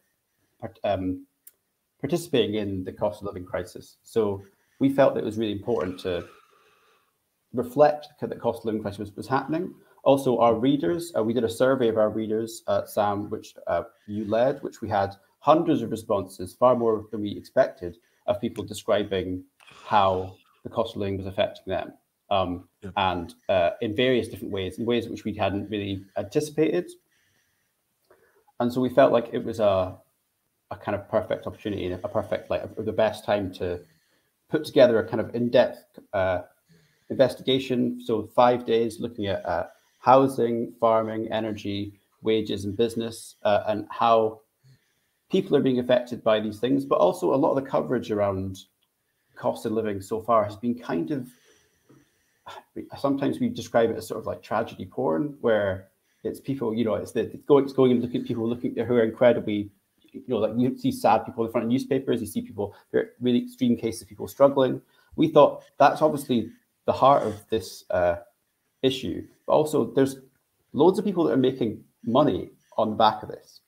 of um, participating in the cost of living crisis. So we felt that it was really important to reflect that the cost of living crisis was, was happening. Also, our readers, uh, we did a survey of our readers, uh, Sam, which uh, you led, which we had hundreds of responses, far more than we expected, of people describing how the cost of living was affecting them. Um, yeah. And uh, in various different ways, in ways which we hadn't really anticipated. And so we felt like it was a a kind of perfect opportunity, a perfect like the best time to put together a kind of in-depth uh, investigation. So five days looking at uh, housing, farming, energy, wages, and business, uh, and how people are being affected by these things. But also a lot of the coverage around cost of living so far has been kind of sometimes we describe it as sort of like tragedy porn, where it's people, you know, it's, the, it's going, it's going and looking at people looking who are incredibly, you know, like you see sad people in front of newspapers, you see people, really extreme cases of people struggling. We thought that's obviously the heart of this uh, issue, but also there's loads of people that are making money on the back of this.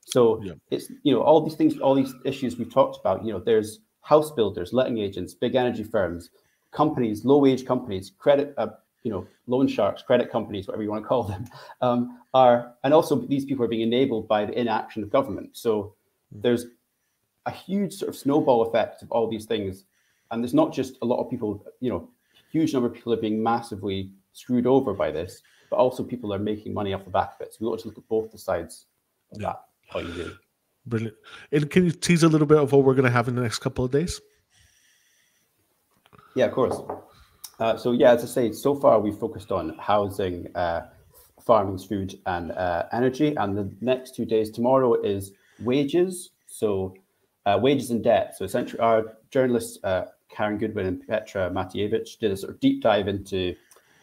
So yeah. it's you know all these things, all these issues we've talked about. You know, there's house builders, letting agents, big energy firms, companies, low wage companies, credit, uh, you know, loan sharks, credit companies, whatever you want to call them, um, are, and also these people are being enabled by the inaction of government. So mm. there's a huge sort of snowball effect of all these things. And there's not just a lot of people, you know, huge number of people are being massively screwed over by this, but also people are making money off the back of it. So we want to look at both the sides of yeah. that point of view. Brilliant. And can you tease a little bit of what we're going to have in the next couple of days? Yeah, of course. Uh, so yeah, as I say, so far we've focused on housing, uh, farming, food, and uh, energy. And the next two days, tomorrow is wages. So uh, wages and debt. So essentially, our journalists uh, Karen Goodwin and Petra Matievich did a sort of deep dive into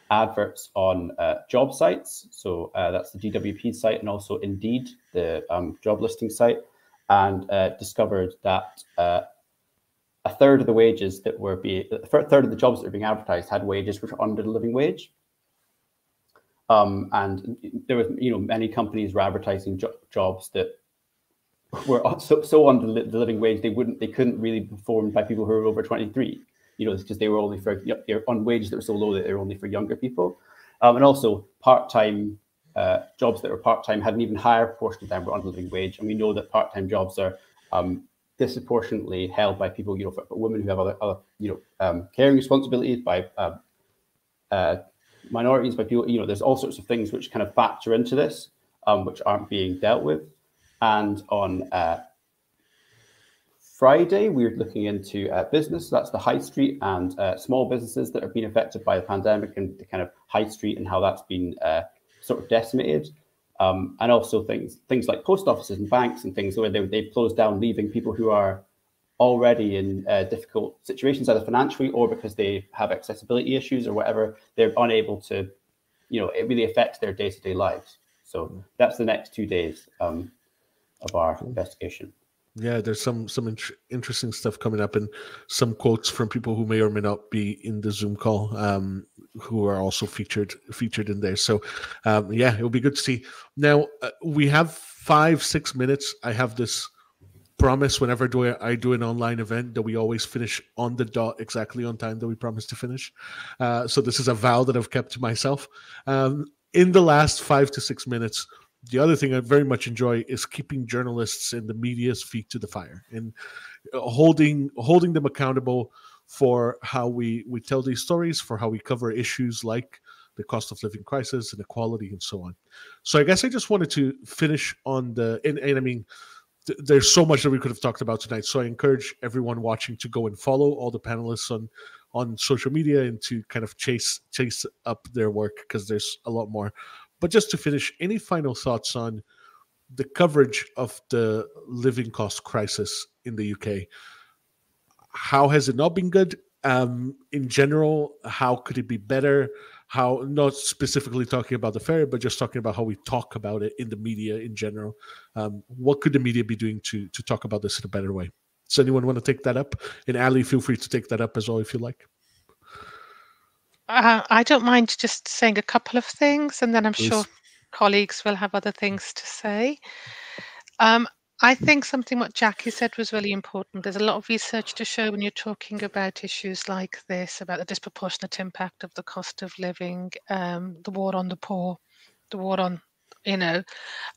adverts on job sites. So that's the DWP site and also Indeed, the um, job listing site, and discovered that a third of the wages that were being, a third of the jobs that were being advertised had wages which were under the living wage. Um, and there was, you know, many companies were advertising jo jobs that were so, so under the living wage they wouldn't, they couldn't really be performed by people who were over 23. You know, because they were only for they're on wages that were so low that they were only for younger people, um, and also part-time uh, jobs that were part-time had an even higher proportion of them were under living wage. And we know that part-time jobs are um, disproportionately held by people, you know, for, for women who have other, other you know, um, caring responsibilities, by uh, uh, minorities, by people, you know, there's all sorts of things which kind of factor into this, um, which aren't being dealt with. And on uh, Friday, we're looking into uh, business. That's the high street and uh, small businesses that have been affected by the pandemic and the kind of high street and how that's been uh, sort of decimated. Um, and also things things like post offices and banks and things where they, they've closed down, leaving people who are already in uh, difficult situations, either financially or because they have accessibility issues or whatever, they're unable to, you know, it really affects their day to day lives. So that's the next two days um, of our investigation. Yeah, there's some some in- interesting stuff coming up, and some quotes from people who may or may not be in the Zoom call, um, who are also featured featured in there. So, um, yeah, it'll be good to see. Now uh, we have five six minutes. I have this promise whenever do I, I do an online event that we always finish on the dot exactly on time that we promise to finish. Uh, so this is a vow that I've kept to myself. Um, in the last five to six minutes, the other thing I very much enjoy is keeping journalists and the media's feet to the fire and uh, holding holding them accountable for how we we tell these stories, for how we cover issues like the cost of living crisis, inequality, and so on. So I guess I just wanted to finish on the and, and I mean th- there's so much that we could have talked about tonight. So I encourage everyone watching to go and follow all the panelists on on social media and to kind of chase chase up their work because there's a lot more. But just to finish, any final thoughts on the coverage of the living cost crisis in the UK? How has it not been good? Um, in general, how could it be better? How, not specifically talking about the Ferret, but just talking about how we talk about it in the media in general. Um, what could the media be doing to to talk about this in a better way? Does anyone want to take that up? And Ali, feel free to take that up as well if you like. Uh, I don't mind just saying a couple of things, and then I'm Please. sure colleagues will have other things to say. Um, I think something what Jacky said was really important. There's a lot of research to show when you're talking about issues like this, about the disproportionate impact of the cost of living, um, the war on the poor, the war on you know,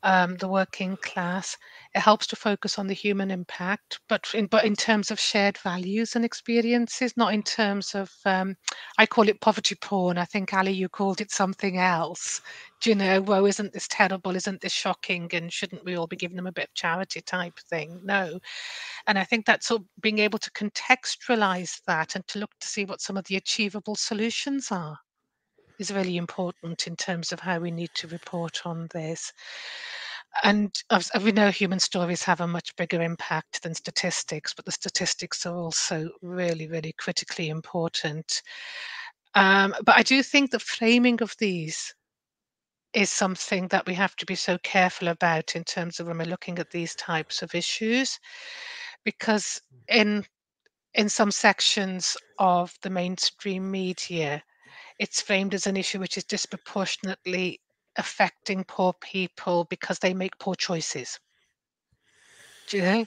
um, the working class. It helps to focus on the human impact, but in but in terms of shared values and experiences, not in terms of um, I call it poverty porn. I think Ali, you called it something else. Do you know, well, isn't this terrible? Isn't this shocking? And shouldn't we all be giving them a bit of charity type thing? No. And I think that's sort of being able to contextualize that and to look to see what some of the achievable solutions are is really important in terms of how we need to report on this. And we know, human stories have a much bigger impact than statistics, but the statistics are also really, really critically important. Um, but I do think the framing of these is something that we have to be so careful about in terms of when we're looking at these types of issues, because in in some sections of the mainstream media, it's framed as an issue which is disproportionately affecting poor people because they make poor choices. Do you know?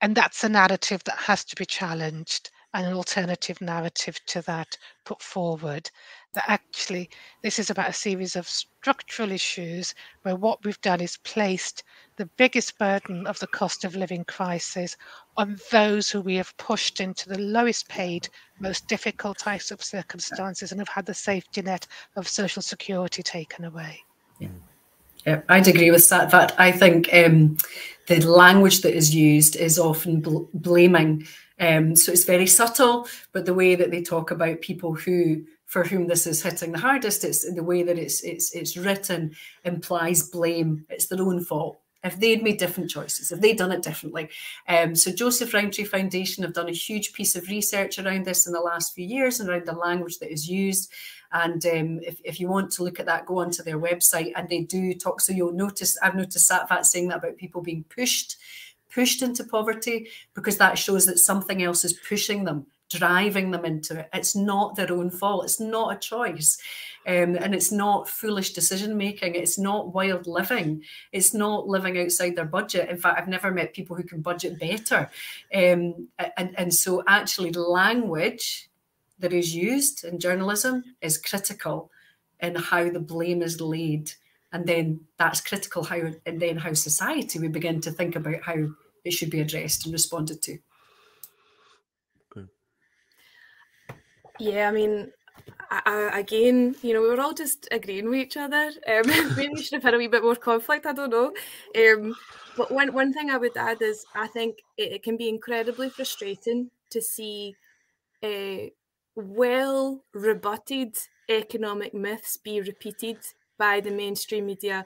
And that's a narrative that has to be challenged an alternative narrative to that put forward that actually this is about a series of structural issues where what we've done is placed the biggest burden of the cost of living crisis on those who we have pushed into the lowest paid, most difficult types of circumstances and have had the safety net of social security taken away. Yeah. Yeah, I'd agree with that. I think um, the language that is used is often bl blaming. Um, so it's very subtle, but the way that they talk about people who for whom this is hitting the hardest, it's the way that it's it's it's written implies blame. It's their own fault if they'd made different choices, if they'd done it differently. Um, so Joseph Rowntree Foundation have done a huge piece of research around this in the last few years and around the language that is used. And um, if, if you want to look at that, go onto their website and they do talk. So you'll notice, I've noticed Satwat saying that about people being pushed, pushed into poverty because that shows that something else is pushing them driving them into it. It's not their own fault. It's not a choice. Um, and it's not foolish decision making. It's not wild living. It's not living outside their budget. In fact, I've never met people who can budget better. Um, and, and so, actually, language that is used in journalism is critical in how the blame is laid. And then that's critical how, and then how society we begin to think about how it should be addressed and responded to. Okay. Yeah, I mean, I, again, you know, we were all just agreeing with each other. Um, maybe we should have had a wee bit more conflict. I don't know. Um, but one one thing I would add is I think it, it can be incredibly frustrating to see uh, well rebutted economic myths be repeated by the mainstream media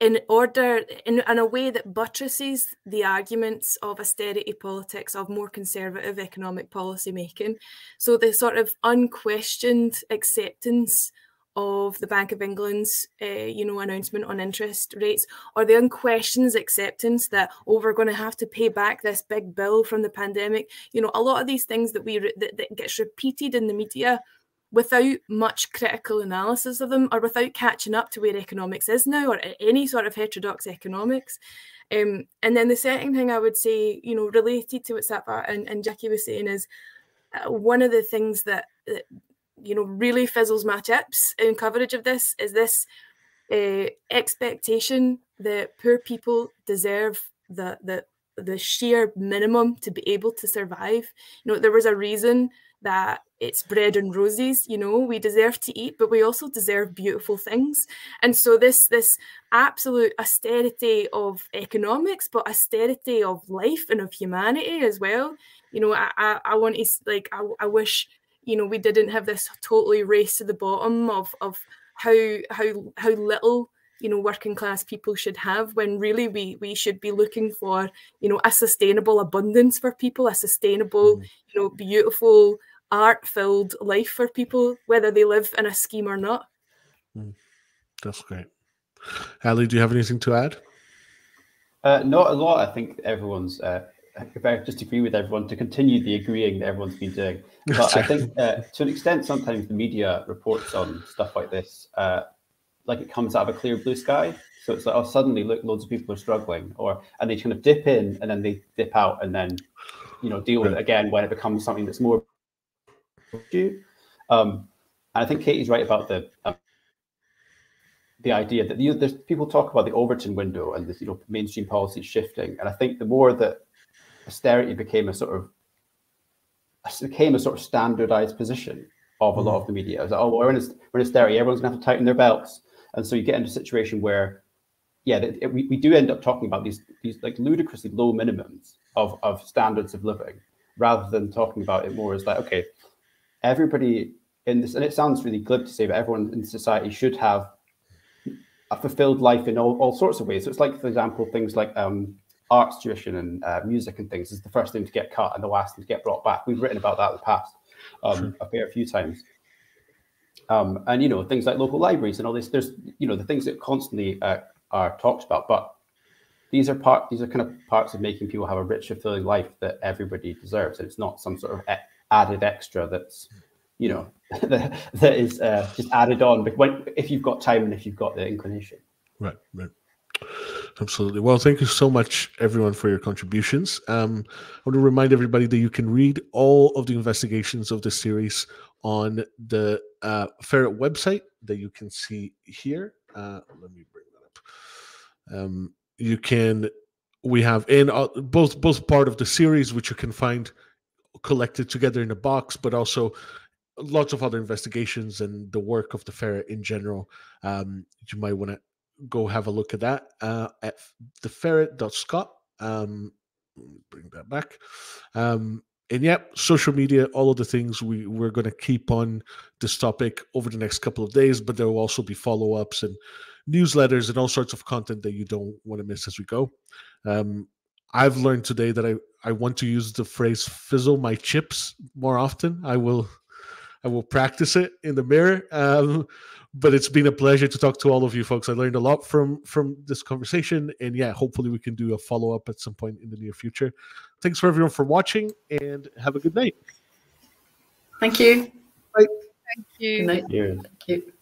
in order in, in a way that buttresses the arguments of austerity politics of more conservative economic policy making? So the sort of unquestioned acceptance of the Bank of England's, uh, you know, announcement on interest rates, or the unquestioned acceptance that oh, we're going to have to pay back this big bill from the pandemic. You know, a lot of these things that we that, that gets repeated in the media without much critical analysis of them or without catching up to where economics is now or any sort of heterodox economics. Um, and then the second thing I would say, you know, related to what Satwat and, and Jacky was saying is uh, one of the things that, that, you know, really fizzles my chips in coverage of this is this uh, expectation that poor people deserve the, the, the sheer minimum to be able to survive. You know, there was a reason that it's bread and roses you know we deserve to eat but we also deserve beautiful things and so this this absolute austerity of economics but austerity of life and of humanity as well you know i i, I want to like I, I wish you know we didn't have this totally race to the bottom of of how how how little you know working class people should have when really we we should be looking for you know a sustainable abundance for people a sustainable mm. you know beautiful art filled life for people whether they live in a scheme or not mm. that's great ali do you have anything to add uh, not a lot i think everyone's uh, I just agree with everyone to continue the agreeing that everyone's been doing. But I think uh, to an extent, sometimes the media reports on stuff like this uh, like it comes out of a clear blue sky. So it's like, oh, suddenly look, loads of people are struggling, or and they kind of dip in and then they dip out and then, you know, deal with it again when it becomes something that's more. Um, and I think Katie's right about the um, the idea that you know, there's people talk about the Overton window and this you know mainstream policy shifting, and I think the more that austerity became a sort of became a sort of standardized position of a lot of the media. It was like, oh, we're in, a, we're in austerity, everyone's gonna have to tighten their belts, and so you get into a situation where, yeah, it, it, we, we do end up talking about these these like ludicrously low minimums of of standards of living, rather than talking about it more as like, okay, everybody in this, and it sounds really glib to say, but everyone in society should have a fulfilled life in all, all sorts of ways. So it's like, for example, things like um, arts tuition and uh, music and things is the first thing to get cut and the last thing to get brought back. We've written about that in the past um, a fair few times. Um, and you know things like local libraries and all this. There's you know the things that constantly uh, are talked about, but these are part. These are kind of parts of making people have a rich, fulfilling life that everybody deserves, and it's not some sort of added extra that's you know that, that is uh, just added on. But when, if you've got time and if you've got the inclination, right, right. Absolutely. Well, thank you so much, everyone, for your contributions. Um, I want to remind everybody that you can read all of the investigations of this series on the uh, Ferret website that you can see here. Uh, let me bring that up. Um, you can, we have in uh, both both part of the series, which you can find collected together in a box, but also lots of other investigations and the work of the ferret in general. Um, you might want to go have a look at that uh, at theferret.scot. Um, bring that back. Um, and yeah, social media, all of the things we we're going to keep on this topic over the next couple of days, but there will also be follow ups and newsletters and all sorts of content that you don't want to miss as we go. Um, I've learned today that I I want to use the phrase "fizzle my chips" more often. I will I will practice it in the mirror. Um, but it's been a pleasure to talk to all of you folks. I learned a lot from from this conversation, and yeah, hopefully we can do a follow up at some point in the near future. Thanks for everyone for watching, and have a good night. Thank you. Bye. Thank you. Good night. Yeah. Thank you.